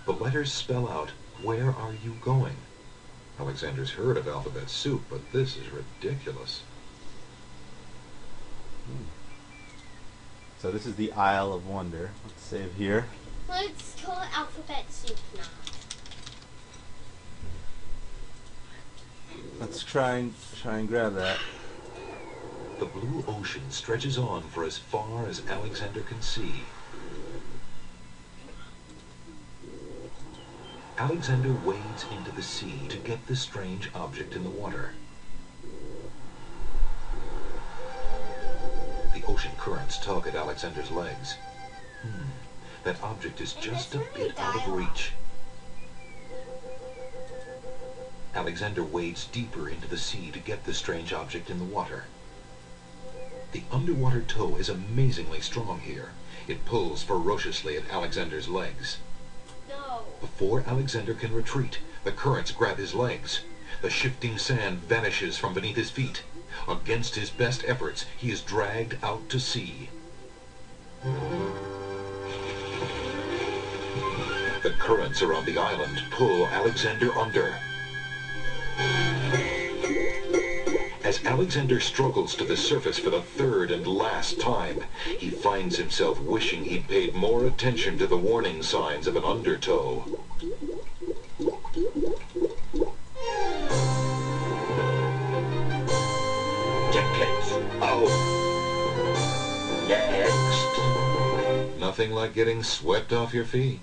The letters spell out, Where are you going? Alexander's heard of alphabet soup, but this is ridiculous. So this is the Isle of Wonder. Let's save here. Let's call it alphabet soup now. Let's try and try and grab that. The blue ocean stretches on for as far as Alexander can see. Alexander wades into the sea to get the strange object in the water. The ocean currents tug at Alexander's legs. Hmm, that object is just a bit out of reach. Alexander wades deeper into the sea to get the strange object in the water. The underwater toe is amazingly strong here. It pulls ferociously at Alexander's legs. No. Before Alexander can retreat, the currents grab his legs. The shifting sand vanishes from beneath his feet. Against his best efforts, he is dragged out to sea. The currents around the island pull Alexander under. As Alexander struggles to the surface for the third and last time, he finds himself wishing he'd paid more attention to the warning signs of an undertow. Tickets out. Oh. Next. Nothing like getting swept off your feet.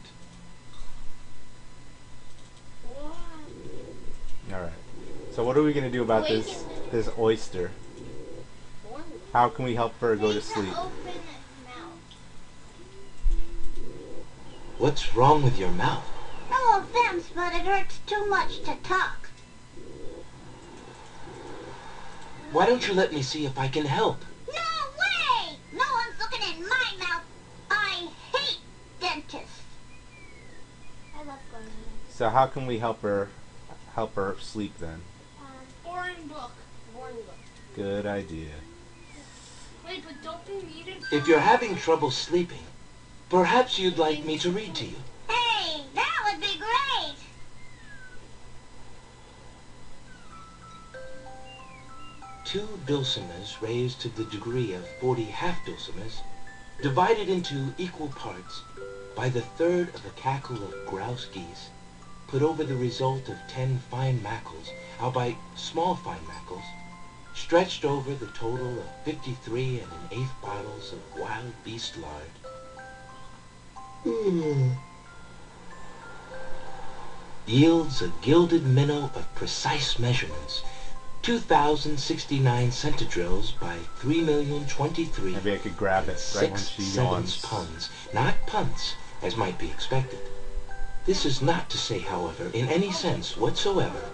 All right. So what are we gonna do about this this oyster? How can we help her go to sleep? What's wrong with your mouth? Oh, no offense, but it hurts too much to talk. Why don't you let me see if I can help? No way! No one's looking in my mouth. I hate dentists. I love Gwen. So how can we help her help her sleep then? Um, boring book. Boring book. Good idea. Wait, but don't they need it? If you're having trouble sleeping, perhaps you'd like me to read to you. Hey, that would be great. Two dulcimers raised to the degree of 40 half dulcimers, divided into equal parts by the third of a cackle of grouse geese, put over the result of 10 fine mackles, albeit small fine mackles, stretched over the total of 53 and an eighth bottles of wild beast lard. Hmm. Yields a gilded minnow of precise measurements, 2,069 centidrills by 3,023. Maybe I could grab it right when Six she yawns. puns, not punts, as might be expected. This is not to say, however, in any sense whatsoever,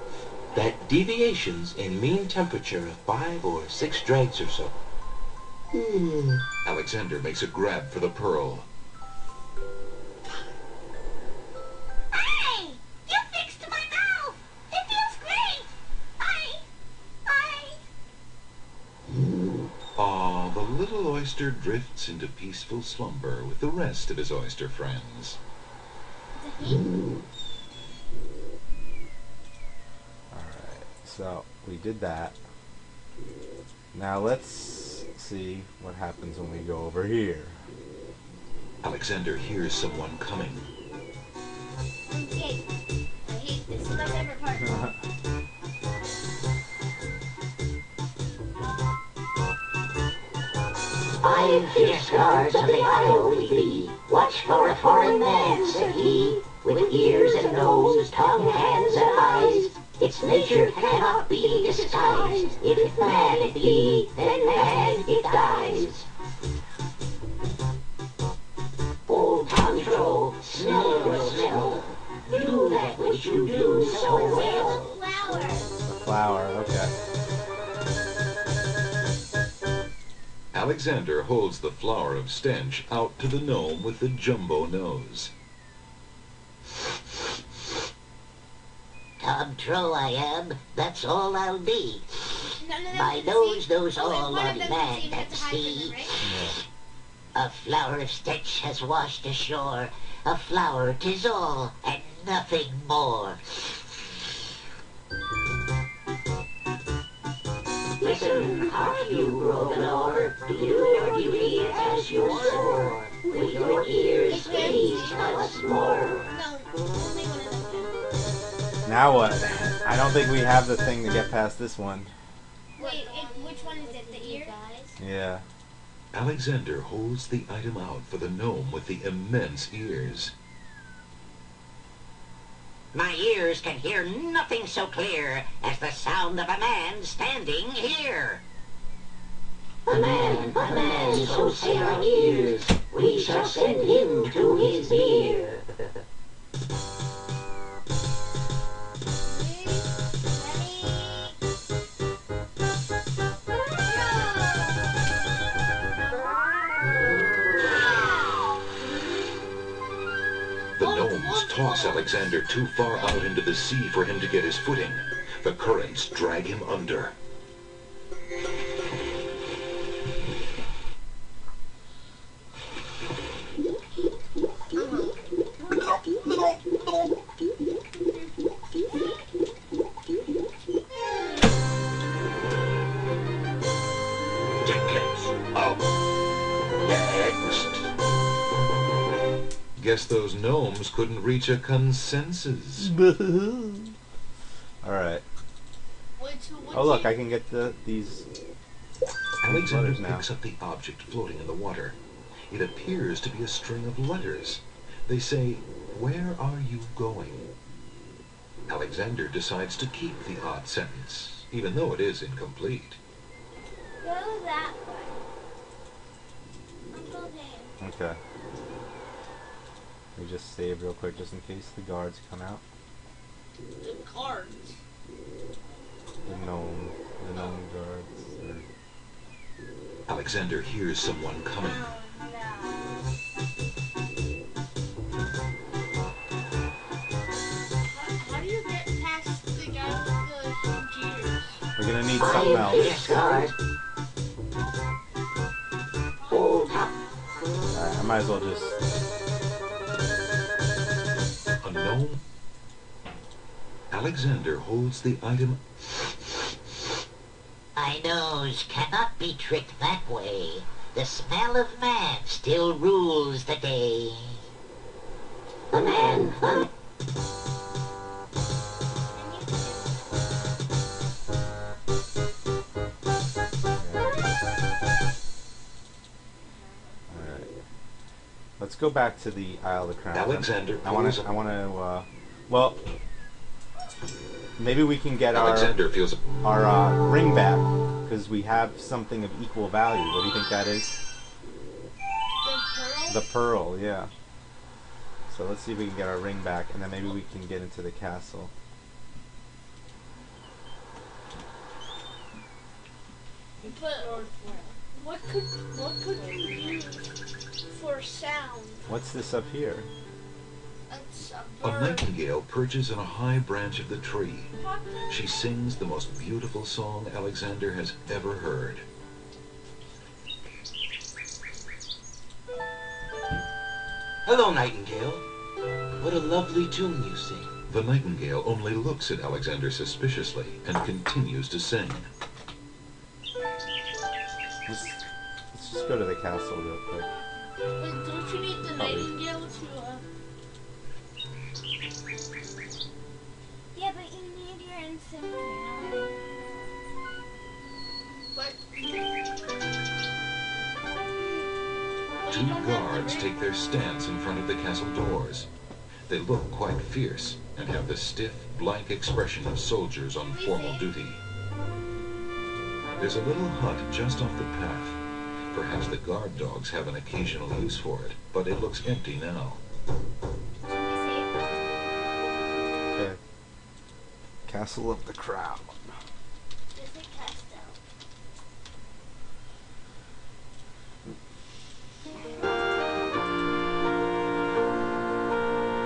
that deviations in mean temperature of five or six dregs or so. Hmm. Alexander makes a grab for the pearl. Oyster drifts into peaceful slumber with the rest of his oyster friends. All right. So we did that. Now let's see what happens when we go over here. Alexander hears someone coming. Okay. I hate this. This is my favorite part. Five fierce guards of the isle we be. Watch for a foreign man, said he, with ears and nose, tongue, hands, and eyes. Its nature cannot be disguised. If man it be, then man it dies. Old Tondro, smell smell. Do that which you do so well. Flower. Flower, okay. Alexander holds the flower of stench out to the gnome with the jumbo nose. Tondro I am, that's all I'll be. None of them My nose knows Oh, all one on of them can land see. And to hide from sea. right? A flower of stench has washed ashore. A flower tis all, and nothing more. Listen, hark you, Groganor. Do your duty as you swore. With your ears, please tell us more. No, only one of them can. Now what? I don't think we have the thing to get past this one. Wait, it, which one is it? The ear? Yeah. Alexander holds the item out for the gnome with the immense ears. My ears can hear nothing so clear as the sound of a man standing here. A man, a man, so say our ears. We shall send him to his beer. toss Alexander too far out into the sea for him to get his footing. The currents drag him under. Gnomes couldn't reach a consensus. Alright. Wait, so Oh look, it? I can get the these Alexander letters now. picks up the object floating in the water. It appears to be a string of letters. They say, Where are you going? Alexander decides to keep the odd sentence, even though it is incomplete. Go that way. Uncle Dan. Okay. We just save real quick just in case the guards come out. The guards? The gnome the gnome guards or Alexander hears someone coming. How, how do you get past the guy the huge ears? We're gonna need something Five fierce else. guards. Old top Alright, I might as well just A? Alexander holds the item. My nose cannot be tricked that way. The smell of man still rules the day. The man, the Let's go back to the Isle of the Crown. Alexander I wanna I wanna uh well maybe we can get Alexander feels our our uh, ring back because we have something of equal value. What do you think that is? The pearl? The pearl, yeah. So let's see if we can get our ring back, and then maybe we can get into the castle. But what could what could you use for sound? What's this up here? A A nightingale perches on a high branch of the tree. She sings the most beautiful song Alexander has ever heard. Hello, Nightingale. What a lovely tune you sing. The nightingale only looks at Alexander suspiciously and continues to sing. Let's, let's just go to the castle real quick. But don't you need the Probably. nightingale to, uh... Yeah, but you need your insignia. But... Two guards take their stance in front of the castle doors. They look quite fierce and have the stiff, blank expression of soldiers on formal duty. There's a little hut just off the path. Perhaps the guard dogs have an occasional use for it, but it looks empty now. Okay. Castle of the Crown. Is it Castel?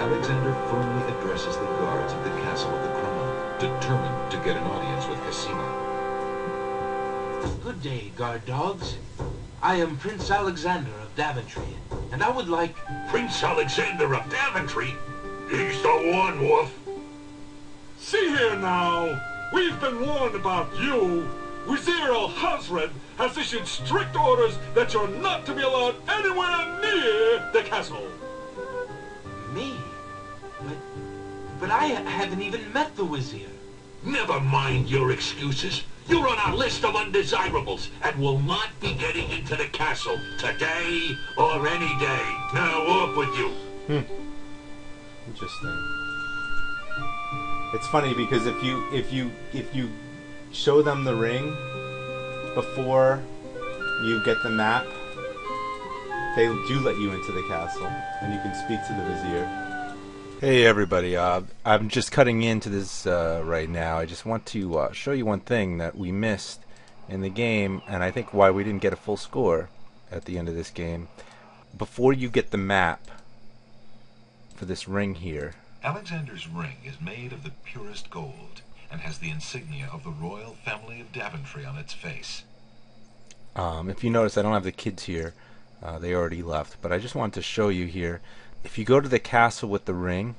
Alexander firmly addresses the guards of the Castle of the Crown, determined to get an audience with Cassima. Good day, guard dogs. I am Prince Alexander of Daventry, and I would like... Prince Alexander of Daventry? He's the one, Wolf. See here now. We've been warned about you. Wazir Alhazred has issued strict orders that you're not to be allowed anywhere near the castle. Me? But... But I haven't even met the Vizier. Never mind your excuses. You're on our list of undesirables and will not be getting into the castle today or any day. Now off with you. Hmm. Interesting. It's funny because if you if you if you show them the ring before you get the map, they do let you into the castle and you can speak to the vizier. Hey everybody, uh, I'm just cutting into this uh, right now. I just want to uh, show you one thing that we missed in the game, and I think why we didn't get a full score at the end of this game. Before you get the map for this ring here, Alexander's ring is made of the purest gold and has the insignia of the royal family of Daventry on its face. Um, if you notice, I don't have the kids here. Uh, they already left. But I just wanted to show you here. If you go to the castle with the ring,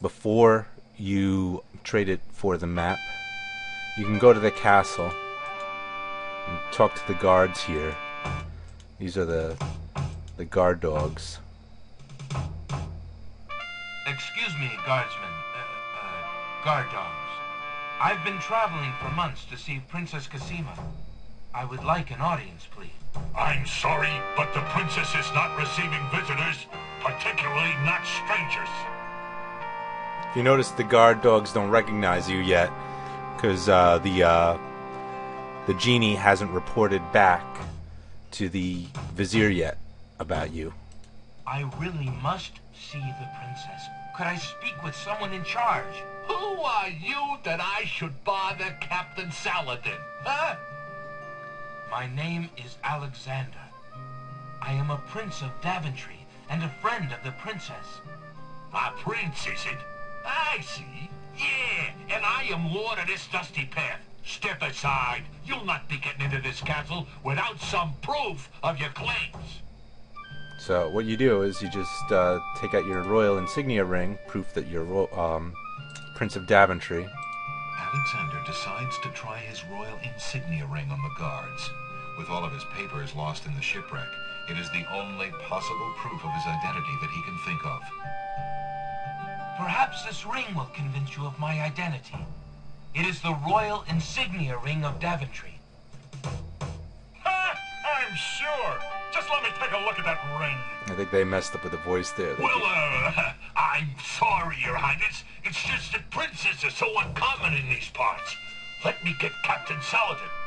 before you trade it for the map, you can go to the castle and talk to the guards here. These are the the guard dogs. Excuse me, guardsmen. Uh, uh, guard dogs. I've been traveling for months to see Princess Cassima. I would like an audience, please. I'm sorry, but the princess is not receiving visitors, particularly not strangers. If you notice, the guard dogs don't recognize you yet, because uh, the uh, the genie hasn't reported back to the vizier yet about you. I really must see the princess. Could I speak with someone in charge? Who are you that I should bother Captain Saladin, huh? My name is Alexander. I am a prince of Daventry and a friend of the princess. A prince, is it? I see. Yeah, and I am lord of this dusty path. Step aside. You'll not be getting into this castle without some proof of your claims. So what you do is you just uh, take out your royal insignia ring, proof that you're ro- um, Prince of Daventry. Alexander decides to try his royal insignia ring on the guards. With all of his papers lost in the shipwreck, it is the only possible proof of his identity that he can think of. Perhaps this ring will convince you of my identity. It is the royal insignia ring of Daventry. Ha! I'm sure. Just let me take a look at that ring. I think they messed up with the voice there. They Well, uh, I'm sorry, Your Highness. It's just that princes are so uncommon in these parts. Let me get Captain Saladin.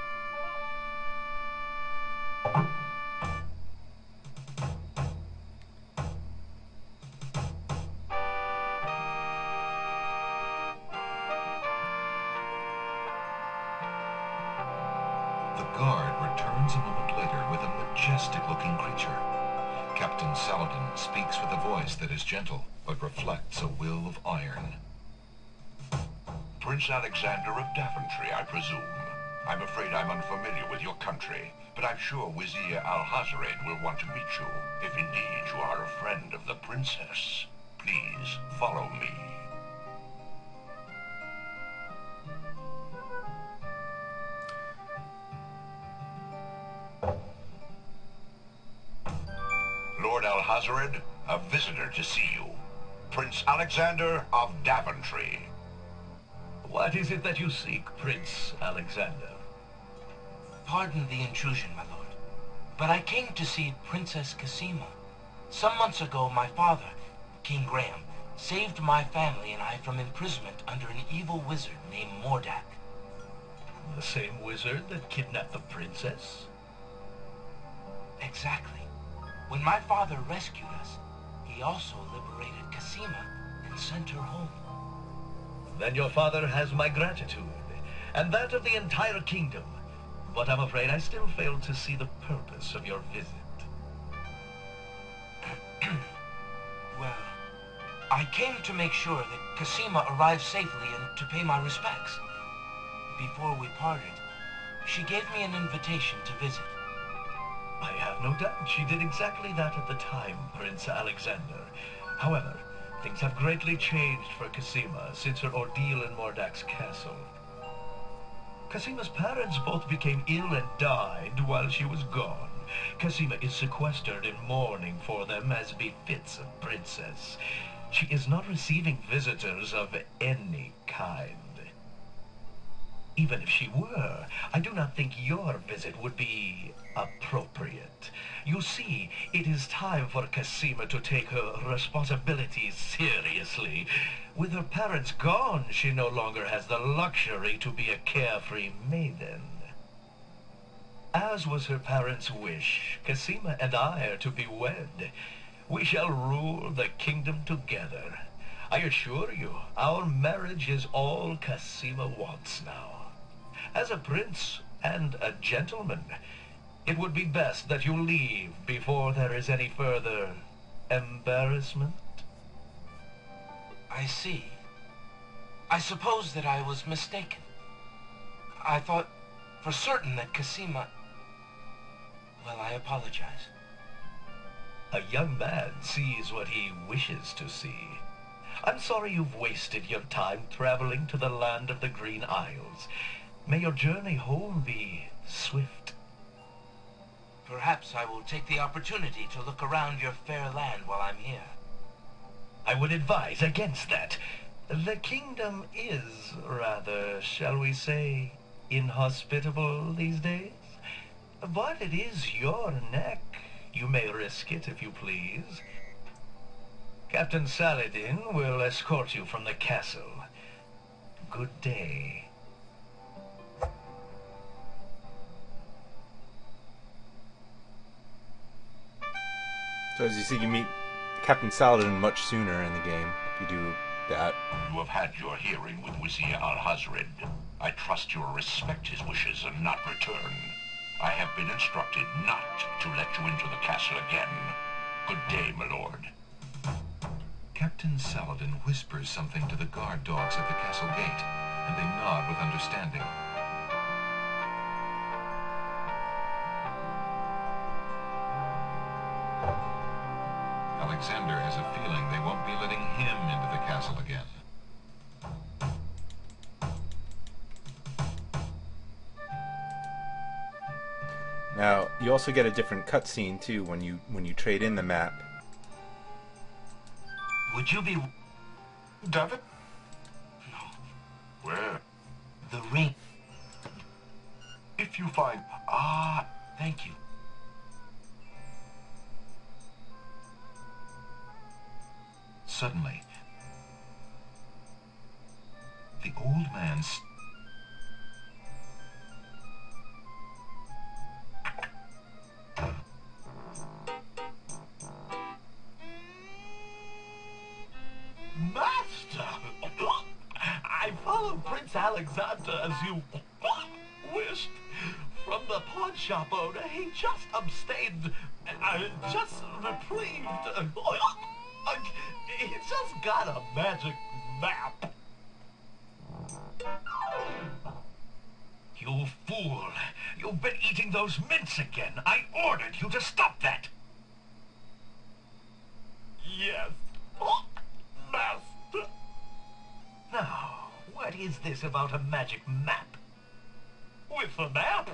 Prince Alexander of Daventry, I presume. I'm afraid I'm unfamiliar with your country, but I'm sure Vizier Alhazred will want to meet you, if indeed you are a friend of the princess. Please follow me. Lord Alhazred, a visitor to see you. Prince Alexander of Daventry. What is it that you seek, Prince Alexander? Pardon the intrusion, my lord, but I came to see Princess Cassima. Some months ago, my father, King Graham, saved my family and I from imprisonment under an evil wizard named Mordack. The same wizard that kidnapped the princess? Exactly. When my father rescued us, he also liberated Cassima and sent her home. Then your father has my gratitude, and that of the entire kingdom. But I'm afraid I still fail to see the purpose of your visit. well, I came to make sure that Cassima arrived safely and to pay my respects. Before we parted, she gave me an invitation to visit. I have no doubt she did exactly that at the time, Prince Alexander. However, things have greatly changed for Cassima since her ordeal in Mordack's castle. Cassima's parents both became ill and died while she was gone. Cassima is sequestered in mourning for them as befits a princess. She is not receiving visitors of any kind. Even if she were, I do not think your visit would be appropriate. You see, it is time for Cassima to take her responsibilities seriously. With her parents gone, she no longer has the luxury to be a carefree maiden. As was her parents' wish, Cassima and I are to be wed. We shall rule the kingdom together. I assure you, our marriage is all Cassima wants now. As a prince and a gentleman, it would be best that you leave before there is any further embarrassment. I see. I suppose that I was mistaken. I thought for certain that Cassima... Well, I apologize. A young man sees what he wishes to see. I'm sorry you've wasted your time traveling to the land of the Green Isles. May your journey home be swift. Perhaps I will take the opportunity to look around your fair land while I'm here. I would advise against that. The kingdom is rather, shall we say, inhospitable these days. But it is your neck. You may risk it if you please. Captain Saladin will escort you from the castle. Good day. So as you see, you meet Captain Saladin much sooner in the game if you do that. You have had your hearing with Vizier Alhazred. I trust you will respect his wishes and not return. I have been instructed not to let you into the castle again. Good day, my lord. Captain Saladin whispers something to the guard dogs at the castle gate, and they nod with understanding. Alexander has a feeling they won't be letting him into the castle again. Now, you also get a different cutscene too when you when you trade in the map. Would you be David? No. Where? The ring. If you find... Ah, thank you. Suddenly, the old man Master! I followed Prince Alexander as you wished. From the pawn shop owner, he just abstained, uh, just reprieved. Uh, he just got a magic map. You fool! You've been eating those mints again. I ordered you to stop that. Yes. Oh, master. Now, what is this about a magic map? With the map,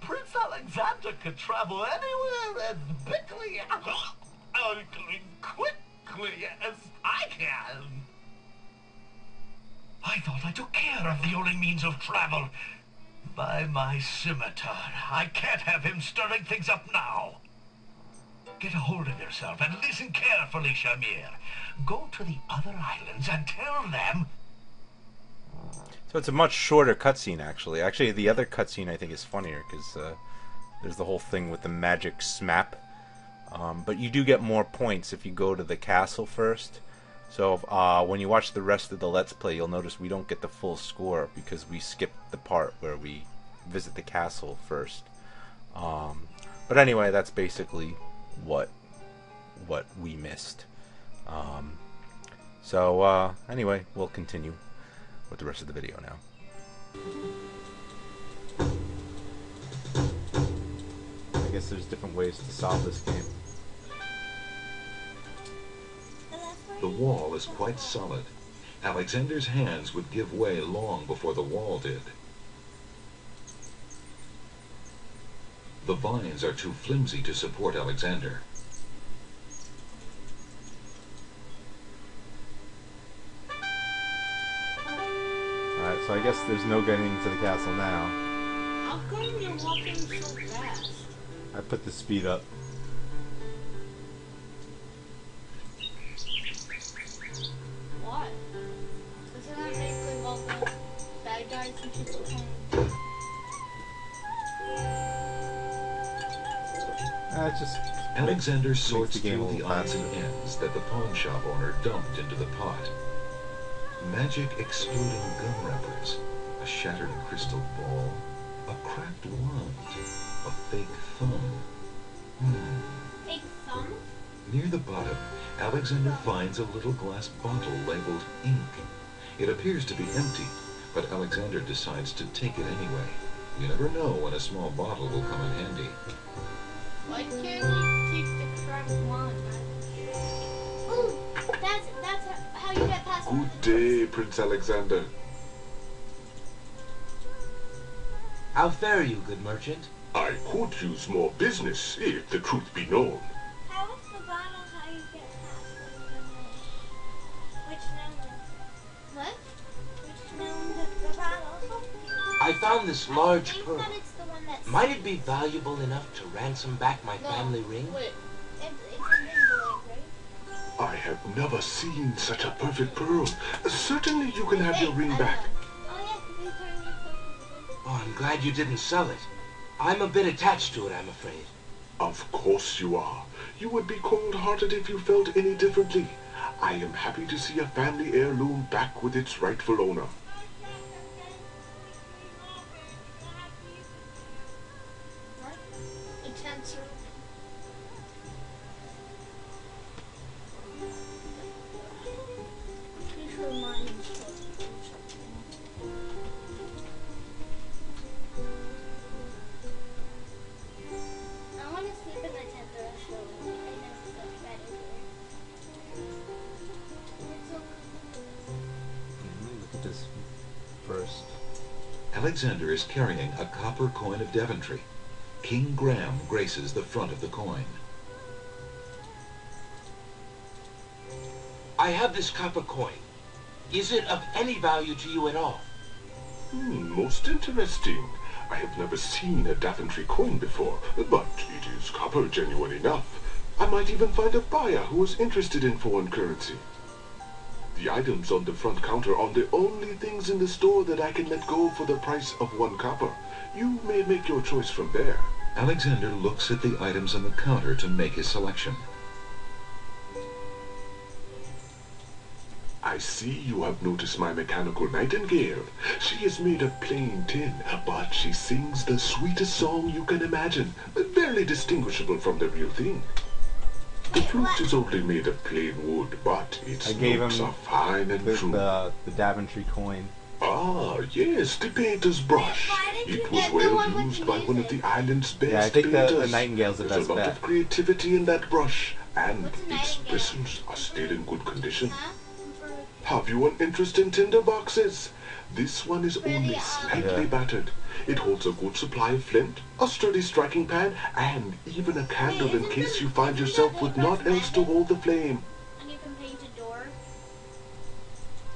Prince Alexander could travel anywhere as quickly circling quickly as I can. I thought I took care of the only means of travel. By my scimitar, I can't have him stirring things up now. Get a hold of yourself and listen carefully, Shamir. Go to the other islands and tell them So it's a much shorter cutscene, actually. Actually, the other cutscene I think is funnier because uh, there's the whole thing with the magic smap. Um, but you do get more points if you go to the castle first. So uh, when you watch the rest of the Let's Play, you'll notice we don't get the full score because we skipped the part where we visit the castle first. Um, but anyway, that's basically what what we missed. Um, so uh, anyway, we'll continue with the rest of the video now. I guess there's different ways to solve this game. The wall is quite solid. Alexander's hands would give way long before the wall did. The vines are too flimsy to support Alexander. Alright, so I guess there's no getting into the castle now. How come you're walking so fast? I put the speed up. Uh, just Alexander sorts the through the odds and ends that the pawn shop owner dumped into the pot. Magic exploding gum wrappers, a shattered crystal ball, a cracked wand, a fake thumb. Hmm. Big thumb? Near the bottom, Alexander finds a little glass bottle labeled ink. It appears to be empty, but Alexander decides to take it anyway. You never know when a small bottle will come in handy. Why can't you take the cracked wand? Ooh, that's that's how you get past. Good day, Prince Alexander. How fare you, good merchant? I could use more business, if the truth be known. I found this large pearl. that it's the one that's. Might it be valuable enough to ransom back my No, family ring? Wait, it's, it's right? I have never seen such a perfect pearl. Certainly you can have your ring back. Oh yeah, 'cause they turned you so Oh, I'm glad you didn't sell it. I'm a bit attached to it, I'm afraid. Of course you are. You would be cold-hearted if you felt any differently. I am happy to see a family heirloom back with its rightful owner. This first. Alexander is carrying a copper coin of Daventry. King Graham graces the front of the coin. I have this copper coin. Is it of any value to you at all? Hmm, most interesting. I have never seen a Daventry coin before, but it is copper genuine enough. I might even find a buyer who is interested in foreign currency. The items on the front counter are the only things in the store that I can let go for the price of one copper. You may make your choice from there. Alexander looks at the items on the counter to make his selection. I see you have noticed my mechanical nightingale. She is made of plain tin, but she sings the sweetest song you can imagine, barely distinguishable from the real thing. The flute is only made of plain wood, but its I gave notes him are fine and the, true. the, the Daventry coin. Ah, yes, the painter's brush. It was well used by one of the island's best Yeah, I think the, the painters. Nightingale's the There's best a lot bet. of creativity in that brush, and its bristles are still in good condition. Have you an interest in tinder boxes? This one is only Really, um, slightly Yeah. battered. It holds a good supply of flint, a sturdy striking pan, and even a candle in case this- you find yourself with the naught best else to hold the flame. And you can paint a door.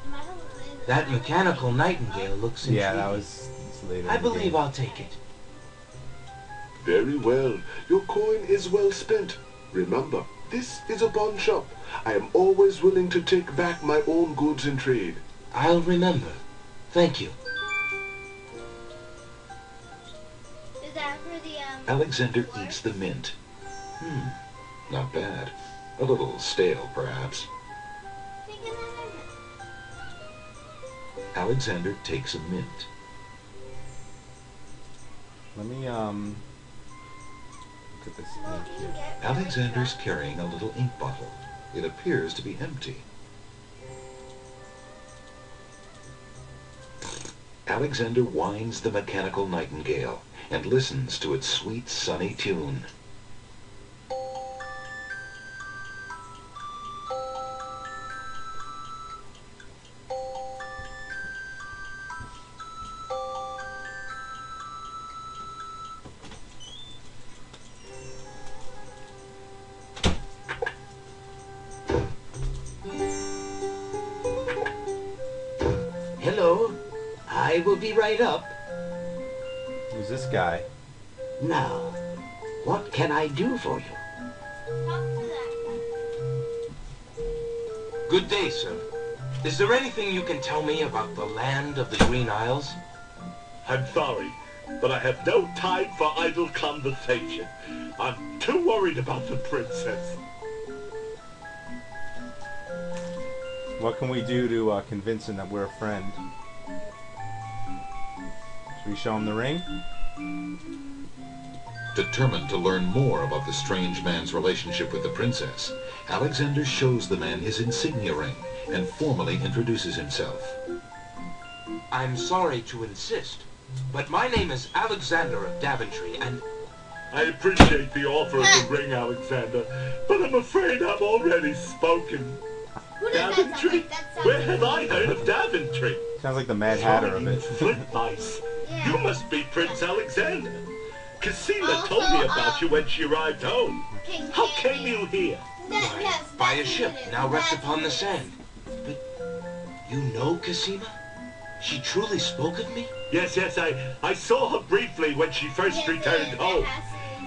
No matter what That mechanical nightingale looks intriguing. Yeah, that was later. I believe game. I'll take it. Very well. Your coin is well spent. Remember, this is a pawn shop. I am always willing to take back my own goods in trade. I'll remember. Thank you. The um? Alexander eats the mint. Hmm, not bad. A little stale, perhaps. Take another one. Alexander takes a mint. Let me um look at this ink here. Alexander's carrying a little ink bottle. It appears to be empty. Alexander winds the mechanical nightingale and listens to its sweet, sunny tune. For you? Talk to that guy. Good day, sir. Is there anything you can tell me about the land of the Green Isles? I'm sorry, but I have no time for idle conversation. I'm too worried about the princess. What can we do to uh, convince him that we're a friend? Should we show him the ring? Determined to learn more about the strange man's relationship with the princess, Alexander shows the man his insignia ring and formally introduces himself. I'm sorry to insist, but my name is Alexander of Daventry, and I appreciate the offer of the ring, Alexander, but I'm afraid I've already spoken. Who does that sound Daventry? like? That sounds Where like have I heard of Daventry? Sounds like the Mad Hatter of Fine, it. Flint mice. Yeah. You must be Prince Alexander. Cassima told me about um, you when she arrived home. How came you here? That, yes, by a ship who it is. now wrecked upon the sand. But you know Cassima? She truly spoke of me? Yes, yes, I, I saw her briefly when she first returned home.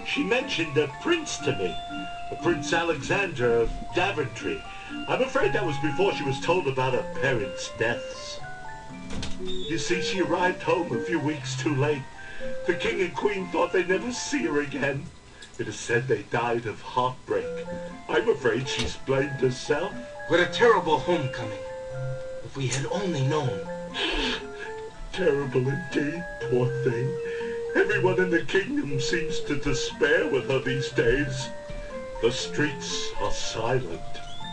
She mentioned a prince to me, a Prince Alexander of Daventry. I'm afraid that was before she was told about her parents' deaths. You see, she arrived home a few weeks too late. The king and queen thought they'd never see her again. It is said they died of heartbreak. I'm afraid she's blamed herself. What a terrible homecoming. If we had only known. Terrible indeed, poor thing. Everyone in the kingdom seems to despair with her these days. The streets are silent.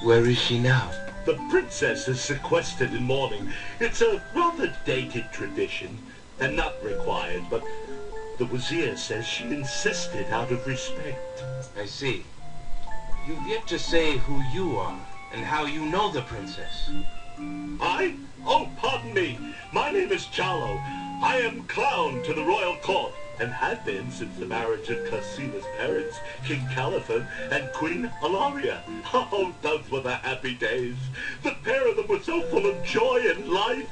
Where is she now? The princess is sequestered in mourning. It's a rather dated tradition, and not required, but the Wazir says she insisted out of respect. I see. You've yet to say who you are and how you know the princess. I? Oh, pardon me. My name is Jollo. I am clown to the royal court, and had been since the marriage of Cassima's parents, King Caliphim and Queen Allaria. Oh, those were the happy days. The pair of them were so full of joy and life,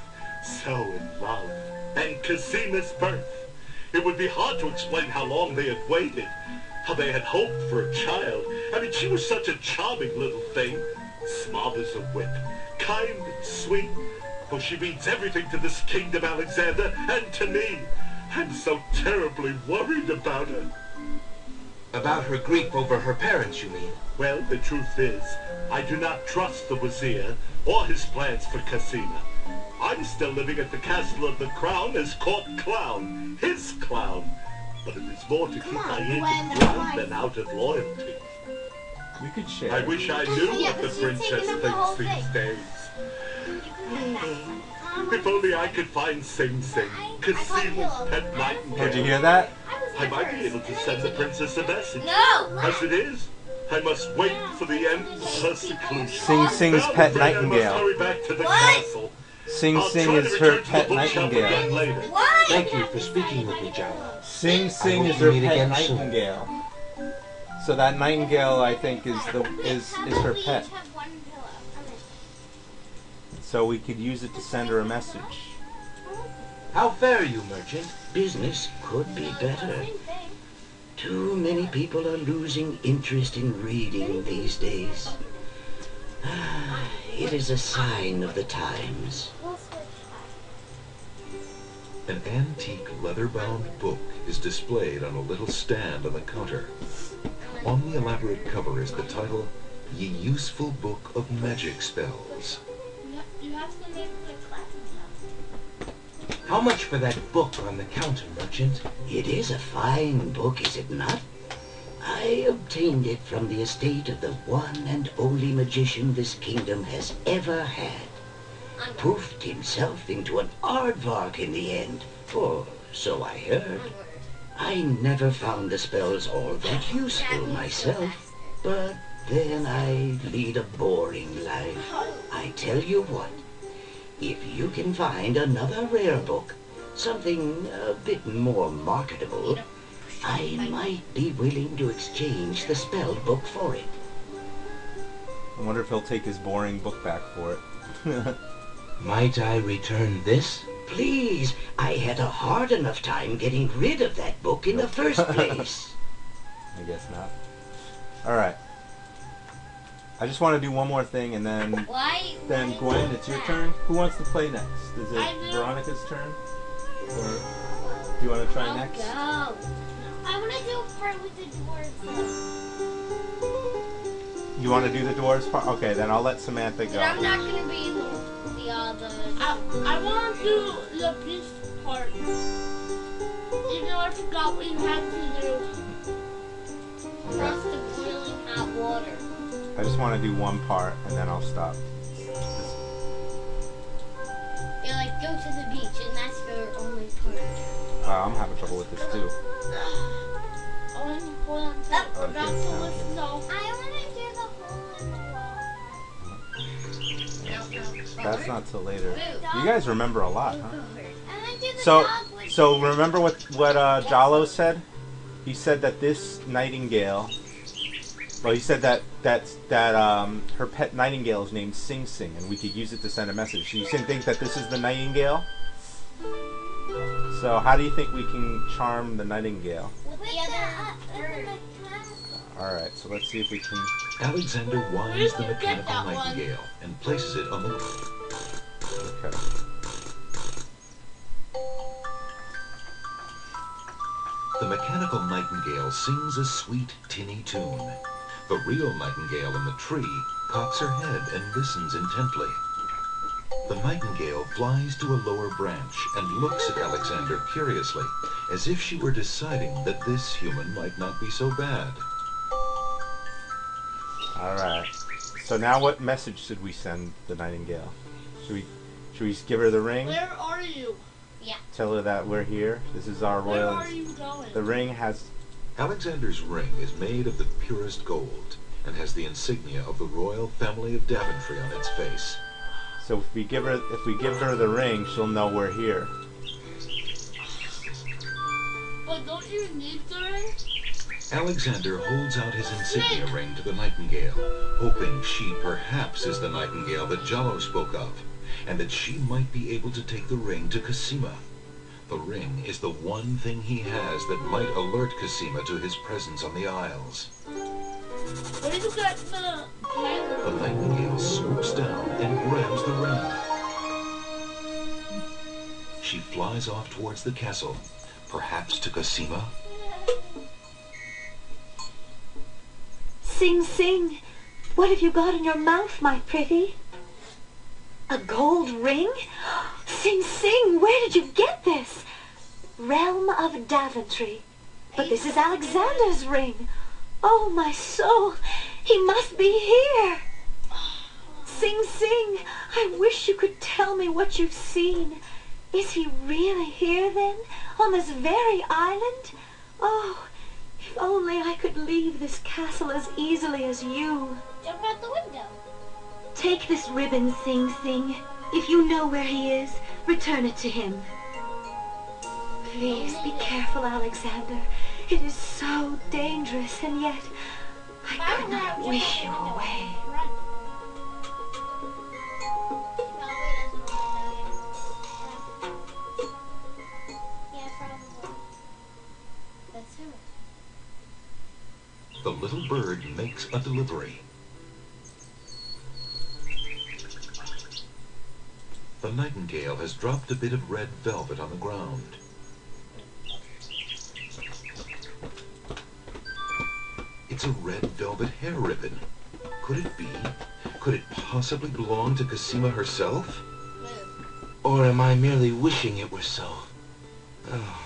so in love. And Cassima's birth. It would be hard to explain how long they had waited, how they had hoped for a child. I mean, she was such a charming little thing, smart as a whip, kind, and sweet. Oh, she means everything to this kingdom, Alexander, and to me. I'm so terribly worried about her. About her grief over her parents, you mean? Well, the truth is, I do not trust the Wazir or his plans for Cassima. I'm still living at the Castle of the Crown as court clown, his clown. But it is more to keep on, my Gwen, agent that's than out of loyalty. We could share. I wish I knew Yeah, what the but you're princess taking up the thinks these thing. days. You can have that. If only I could find Sing Sing, I- I pet nightingale. Did you hear that? I was I here might be able to send the princess a message. No! As it is, I must wait for the end of her seclusion. Sing Sing's Now, pet then I must nightingale. hurry back to the What? castle. Sing Sing is her return to the pet nightingale. later. Thank you for speaking with me, Jollo. Sing Sing is her pet again soon. nightingale. So that nightingale, I think, is the is is her pet. each have one pillow. I mean, So we could use it to send her a message. How fare you, merchant? Business could be better. Too many people are losing interest in reading these days. Ah, it is a sign of the times. An antique leather-bound book is displayed on a little stand on the counter. On the elaborate cover is the title, Ye Useful Book of Magic Spells. How much for that book on the counter, merchant? It is a fine book, is it not? I obtained it from the estate of the one and only magician this kingdom has ever had. Poofed himself into an aardvark in the end, or so I heard. I never found the spells all that useful myself, but then I lead a boring life. I tell you what, if you can find another rare book, something a bit more marketable, I might be willing to exchange the spelled book for it. I wonder if he'll take his boring book back for it. Might I return this? Please, I had a hard enough time getting rid of that book in the first place. I guess not. Alright. I just want to do one more thing and then Why? then why Gwen, it's your that? turn. Who wants to play next? Is it do. Veronica's turn? Or do you want to try I'll next? go. I want to do a part with the dwarves. You want to do the dwarves part? Okay, then I'll let Samantha go. But I'm not gonna be the the other. I, I want to do the peace part. Even though I forgot what you had to do. Plus the boiling hot water. I just want to do one part and then I'll stop. You're like go to the beach and that's your only part. Uh, I'm having trouble with this too. Oh, hold on. I forgot Okay, to sounds listen though. I want to do the hole in the wall. That's not till later. You guys remember a lot, huh? I want to do the So, so remember what what uh, Jollo said? He said that this nightingale. Well, he said that that that um, her pet nightingale is named Sing Sing, and we could use it to send a message. So you think that this is the nightingale? So how do you think we can charm the nightingale? with the other bird. All right, so let's see if we can. Alexander winds the Where did you get mechanical that one? nightingale and places it on the... Okay. The mechanical nightingale sings a sweet, tinny tune. The real nightingale in the tree cocks her head and listens intently. The nightingale flies to a lower branch and looks at Alexander curiously, as if she were deciding that this human might not be so bad. All right. So now, what message should we send the nightingale? Should we should we give her the ring? Where are you? Yeah. Tell her that we're here. This is our royal. Where royal. are you going? The ring has Alexander's ring is made of the purest gold and has the insignia of the royal family of Daventry on its face. So if we give her if we give her the ring, she'll know we're here. But don't you need the ring? Alexander holds out his insignia ring to the nightingale, hoping she perhaps is the nightingale that Jollo spoke of, and that she might be able to take the ring to Cassima. The ring is the one thing he has that might alert Cassima to his presence on the Isles. Where did you the The nightingale swoops down and grabs the ring. She flies off towards the castle, perhaps to Cassima. Sing Sing, what have you got in your mouth, my pretty? A gold ring? Sing Sing, where did you get this? Realm of Daventry. But this is Alexander's ring. Oh, my soul, he must be here. Sing Sing, I wish you could tell me what you've seen. Is he really here then, on this very island? Oh, if only I could leave this castle as easily as you. Jump out the window. Take this ribbon, Sing Sing. If you know where he is, return it to him. Please be careful, Alexander. It is so dangerous, and yet I could not wish you away. The little bird makes a delivery. The nightingale has dropped a bit of red velvet on the ground. It's a red velvet hair ribbon. Could it be? Could it possibly belong to Cassima herself? Or am I merely wishing it were so? Oh.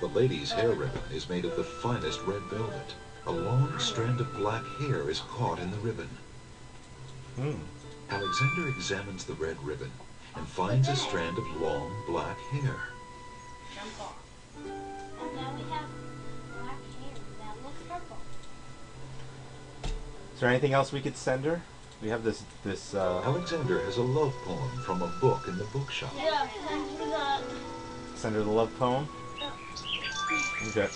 The lady's hair ribbon is made of the finest red velvet. A long strand of black hair is caught in the ribbon. Hmm. Alexander examines the red ribbon and finds a strand of long black hair. Jump off. And now we have black hair that looks purple. Is there anything else we could send her? We have this this. Uh, Alexander has a love poem from a book in the bookshop. Yeah, thanks for that. send her the love poem. Okay.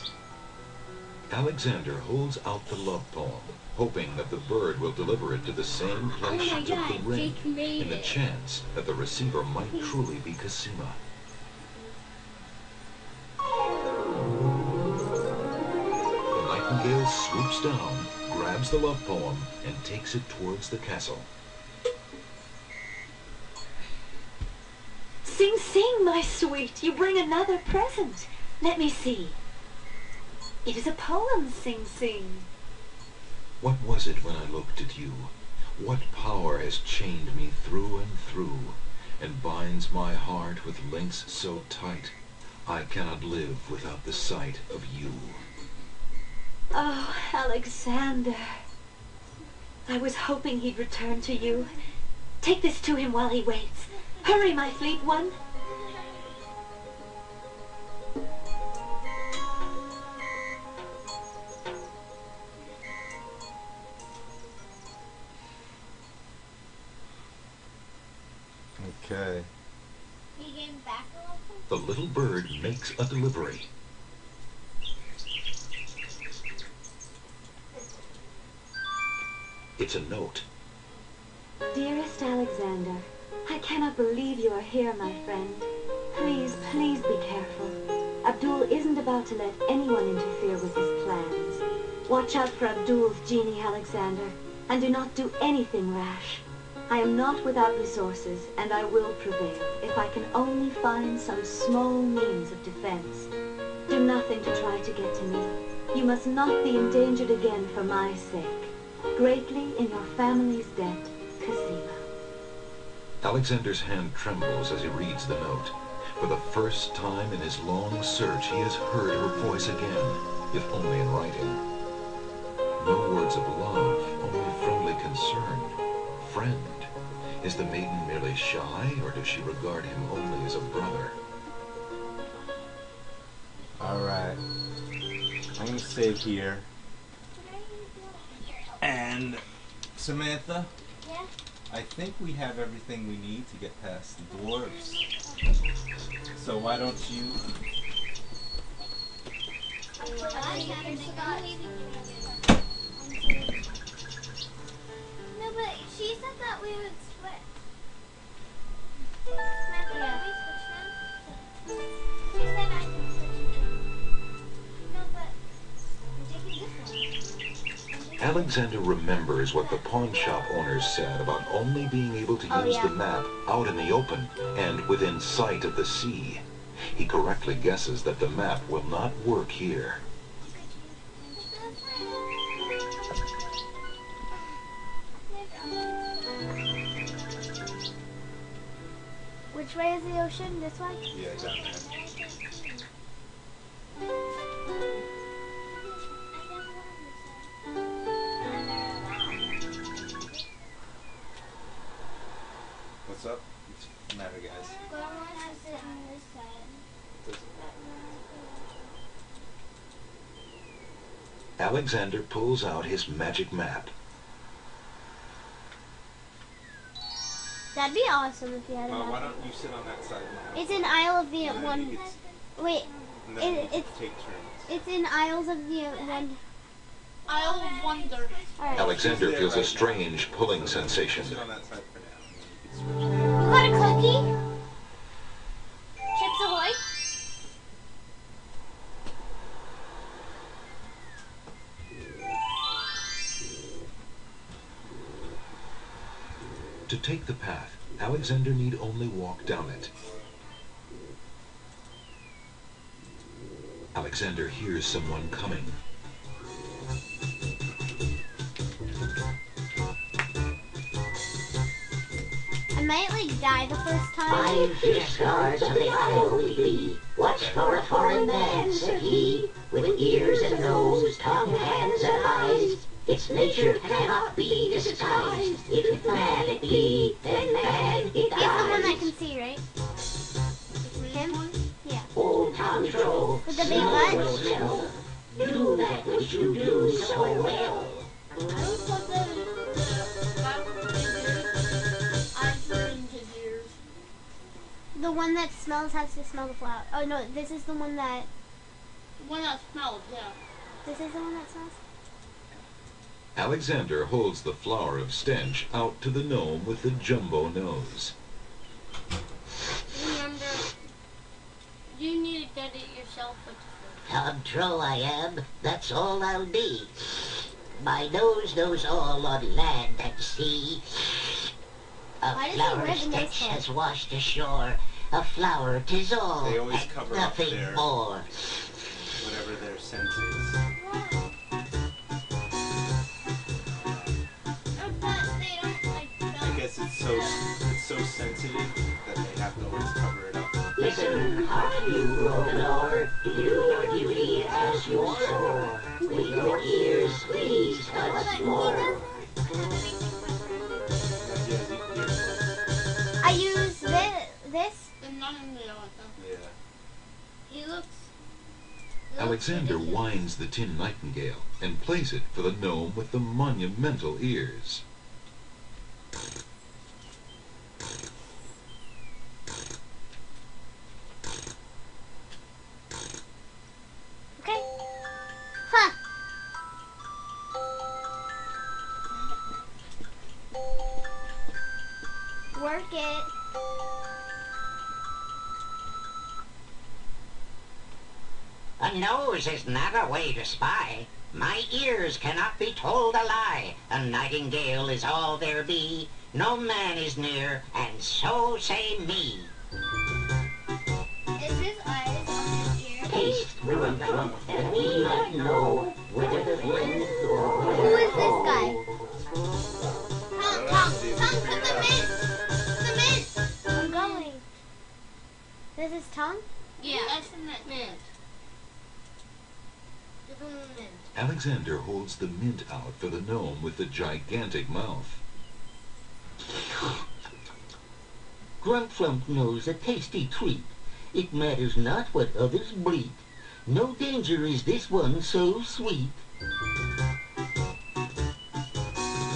Alexander holds out the love poem, hoping that the bird will deliver it to the same oh place Oh she took the ring, in the chance that the receiver might truly be Cassima. The nightingale swoops down, grabs the love poem, and takes it towards the castle. Sing, sing, my sweet. You bring another present. Let me see. It is a poem, Sing Sing. What was it when I looked at you? What power has chained me through and through, and binds my heart with links so tight, I cannot live without the sight of you. Oh, Alexander. I was hoping he'd return to you. Take this to him while he waits. Hurry, my fleet one. A delivery. It's a note. Dearest Alexander, I cannot believe you are here, my friend. Please, please be careful. Abdul isn't about to let anyone interfere with his plans. Watch out for Abdul's genie, Alexander, and do not do anything rash. I am not without resources, and I will prevail if I can only find some small means of defense. Do nothing to try to get to me. You must not be endangered again for my sake. Greatly in your family's debt, Cassima. Alexander's hand trembles as he reads the note. For the first time in his long search, he has heard her voice again, if only in writing. No words of love, only friendly concern. Friend. Is the maiden merely shy, or does she regard him only as a brother? Alright. I'm gonna save here. And Samantha, Yeah? I think we have everything we need to get past the dwarves. So why don't you No, but she said that we would Alexander remembers what the pawn shop owners said about only being able to Oh, use yeah. the map out in the open and within sight of the sea. He correctly guesses that the map will not work here. Which way is the ocean? This way? Yeah, down there. What's up? What's the matter, guys? But I want to sit on this side. Alexander pulls out his magic map. That'd be awesome if you had a Uh, why don't you sit on that side now? It's in Isle of the And then One. you could s- Wait, and then it, it's take turns. it's in Isles of the One. Isle of Wonder. Alright. Alexander There feels a right now. strange pulling sensation. Sit on that side for now. and you can switch You got a cookie? Chips Ahoy? To take the path, Alexander need only walk down it. Alexander hears someone coming. I might like die the first time. Five fish guards of the isle we be. Watch for a foreign man, said he, with ears and nose, tongue, hands, and eyes. Its nature cannot be disguised. If mad it be, then mad it He's the one I can see, right? Him? Yeah. Old Tom Troll, With the big smell butt? smell. Do that which you do so well. I would put that in that in his eyes are in his ears. The one that smells has to smell the flower. Oh no, this is the one that. The one that smells, yeah. This is the one that smells. Alexander holds the flower of stench out to the gnome with the jumbo nose. Remember, you need to get it yourself with the food. Tom Troll I am, that's all I'll be. My nose knows all on land and sea. A Why does he flower wear the nose stench has washed ashore. A flower tis all, They always and cover up nothing their- more. Whatever their scent is. So it's so sensitive that they have to always cover it up. Listen, hark you, Romanor, do your duty as you soar. With your ears, please once more. I use this. This. And none of the other stuff. Yeah. He looks. Alexander winds the tin nightingale and plays it for the gnome with the monumental ears. Okay. Work it. A nose is not a way to spy. My ears cannot be told a lie. A nightingale is all there be. No man is near, and so say me. Taste through and we might know whether the friend or Who is this guy? The mint. The mint. I'm going. This is Tom? Yeah, that's the mint. Mint. Give him the mint. Alexander holds the mint out for the gnome with the gigantic mouth. Grumflump knows a tasty treat. It matters not what others bleat. No danger is this one so sweet.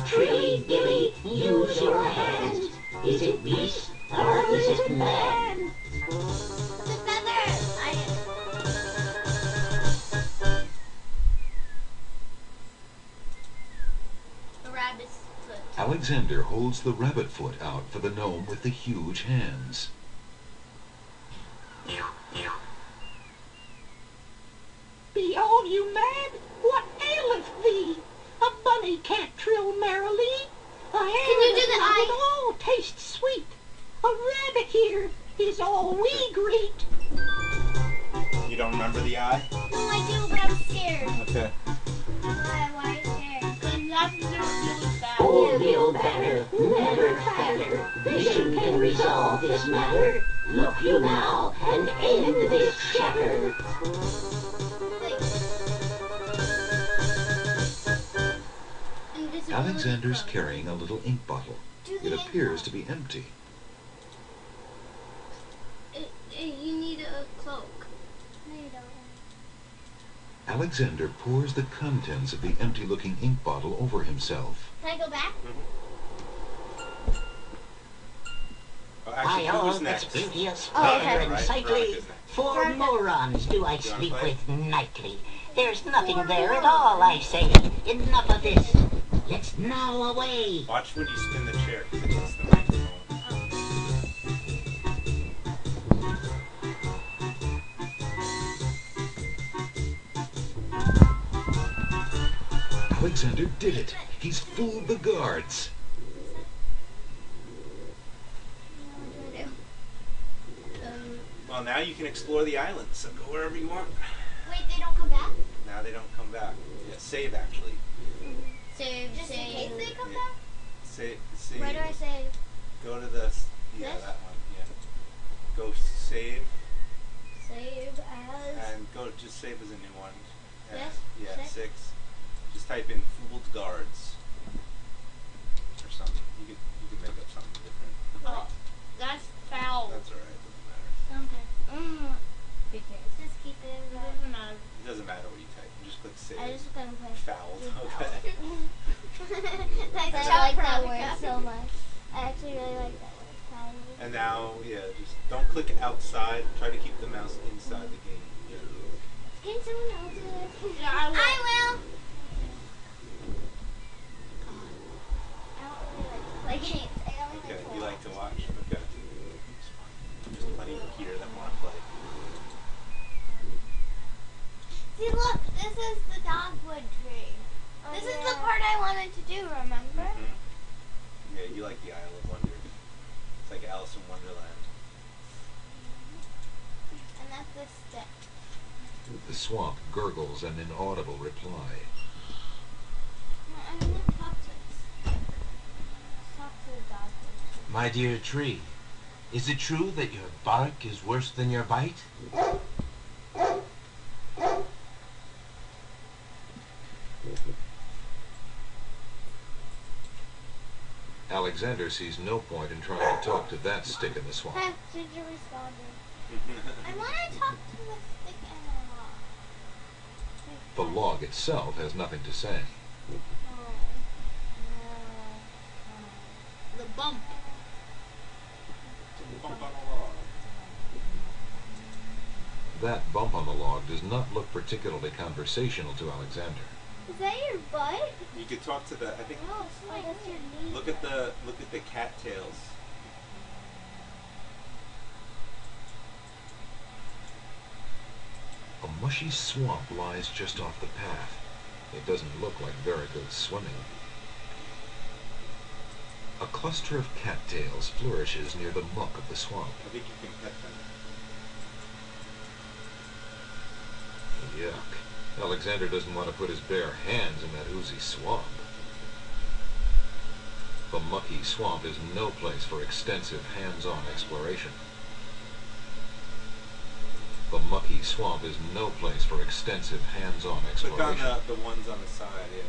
Trilly dilly, use your hands. Is it beast or is it man? The feather! I, The rabbit's foot. Alexander holds the rabbit foot out for the gnome with the huge hands. Alexander pours the contents of the empty-looking ink bottle over himself. Can I go back? actually, By who all was that's next? beauteous, Oh, fair, and Right, sightly, Veronica's four morons do I You sleep with nightly. There's nothing there at all, I say. Enough of this. Let's now away. Watch when you spin the chair Alexander did it. He's fooled the guards. Well, now you can explore the island, so go wherever you want. Wait, they don't come back? Now they don't come back. Yeah, save actually. Mm-hmm. Save, Just in case they come back? Save, save. Where do I save? Go to the yeah This? that one. Yeah. Go save Save as... and go just save as a new one. And- This? Yeah, Six? six. Just type in fooled guards or something. You could you could make up something different. Oh, that's foul. That's alright. Doesn't matter. Okay. Mm. Just keep it. It doesn't matter. It doesn't matter what you type. You just click save. I just gonna play. Fouled. Okay. I I like that word so much. I actually really like that word. Foul. And now, yeah, just don't click outside. Try to keep the mouse inside the game. Can someone else do it? Yeah, I will. I will. I don't really like games. I only Okay, like to you watch. like to watch? Okay. There's plenty here that want to play. See, look, this is the dogwood tree. Oh, this is the part I wanted to do, remember? Mm-hmm. Yeah, you like the Isle of Wonder. It's like Alice in Wonderland. Mm-hmm. And that's the stick. The swamp gurgles an inaudible reply. No, I'm gonna talk to this. Talk to the dogwood My dear tree, is it true that your bark is worse than your bite? Alexander sees no point in trying to talk to that stick in the tree. swamp. Huh, Ginger responded. I want to talk to the stick and the log. The log itself has nothing to say. The bump. Bump on a log. That bump on the log does not look particularly conversational to Alexander. Is that your butt? You could talk to the. I think. Oh, it's like that's your knee. Look at the look at the cattails. A mushy swamp lies just off the path. It doesn't look like very good swimming. A cluster of cattails flourishes near the muck of the swamp. I think you can pet them. Yuck. Alexander doesn't want to put his bare hands in that oozy swamp. The mucky swamp is no place for extensive hands-on exploration. The mucky swamp is no place for extensive hands-on exploration. Click on the, the ones on the side, yeah.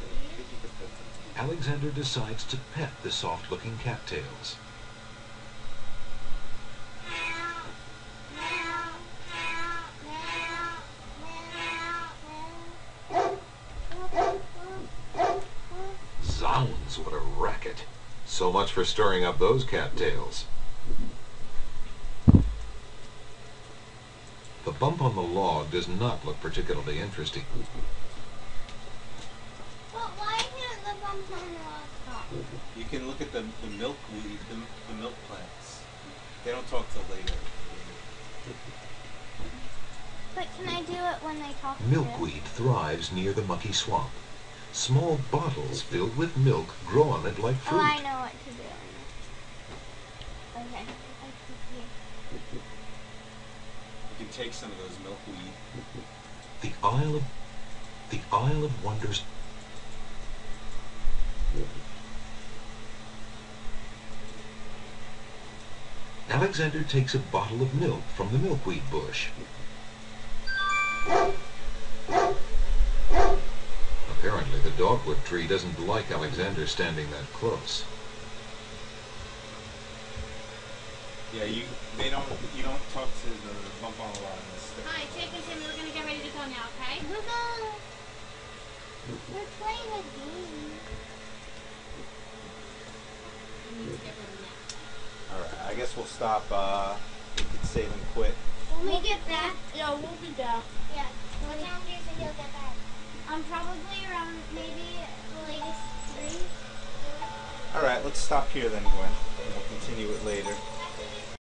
I think you can pet them. Alexander decides to pet the soft-looking cattails. Zounds, what a racket. So much for stirring up those cattails. The bump on the log does not look particularly interesting. But why can't the bump on the log stop? You can look at the, the milkweed, the, the milk plants. They don't talk till later. But can I do it when they talk to Milkweed thrives near the mucky swamp. Small bottles filled with milk grow on it like fruit. Oh. I know what to do. Okay. I see. You can take some of those milkweed. The Isle of the Isle of Wonders. Alexander takes a bottle of milk from the milkweed bush. Apparently, the dogwood tree doesn't like Alexander standing that close. Yeah, you they don't you don't talk to the bump on a log and the stick. Hi, Tick and Timmy, we're gonna get ready to go now, okay? We're playing a game. We need to get ready now. Alright, I guess we'll stop. Uh, we could save and quit. When we get back, Yeah, we'll be back. yeah. What time do you think you'll get back? Um, probably around maybe the latest three. Alright, let's stop here then, Gwen. And we'll continue it later.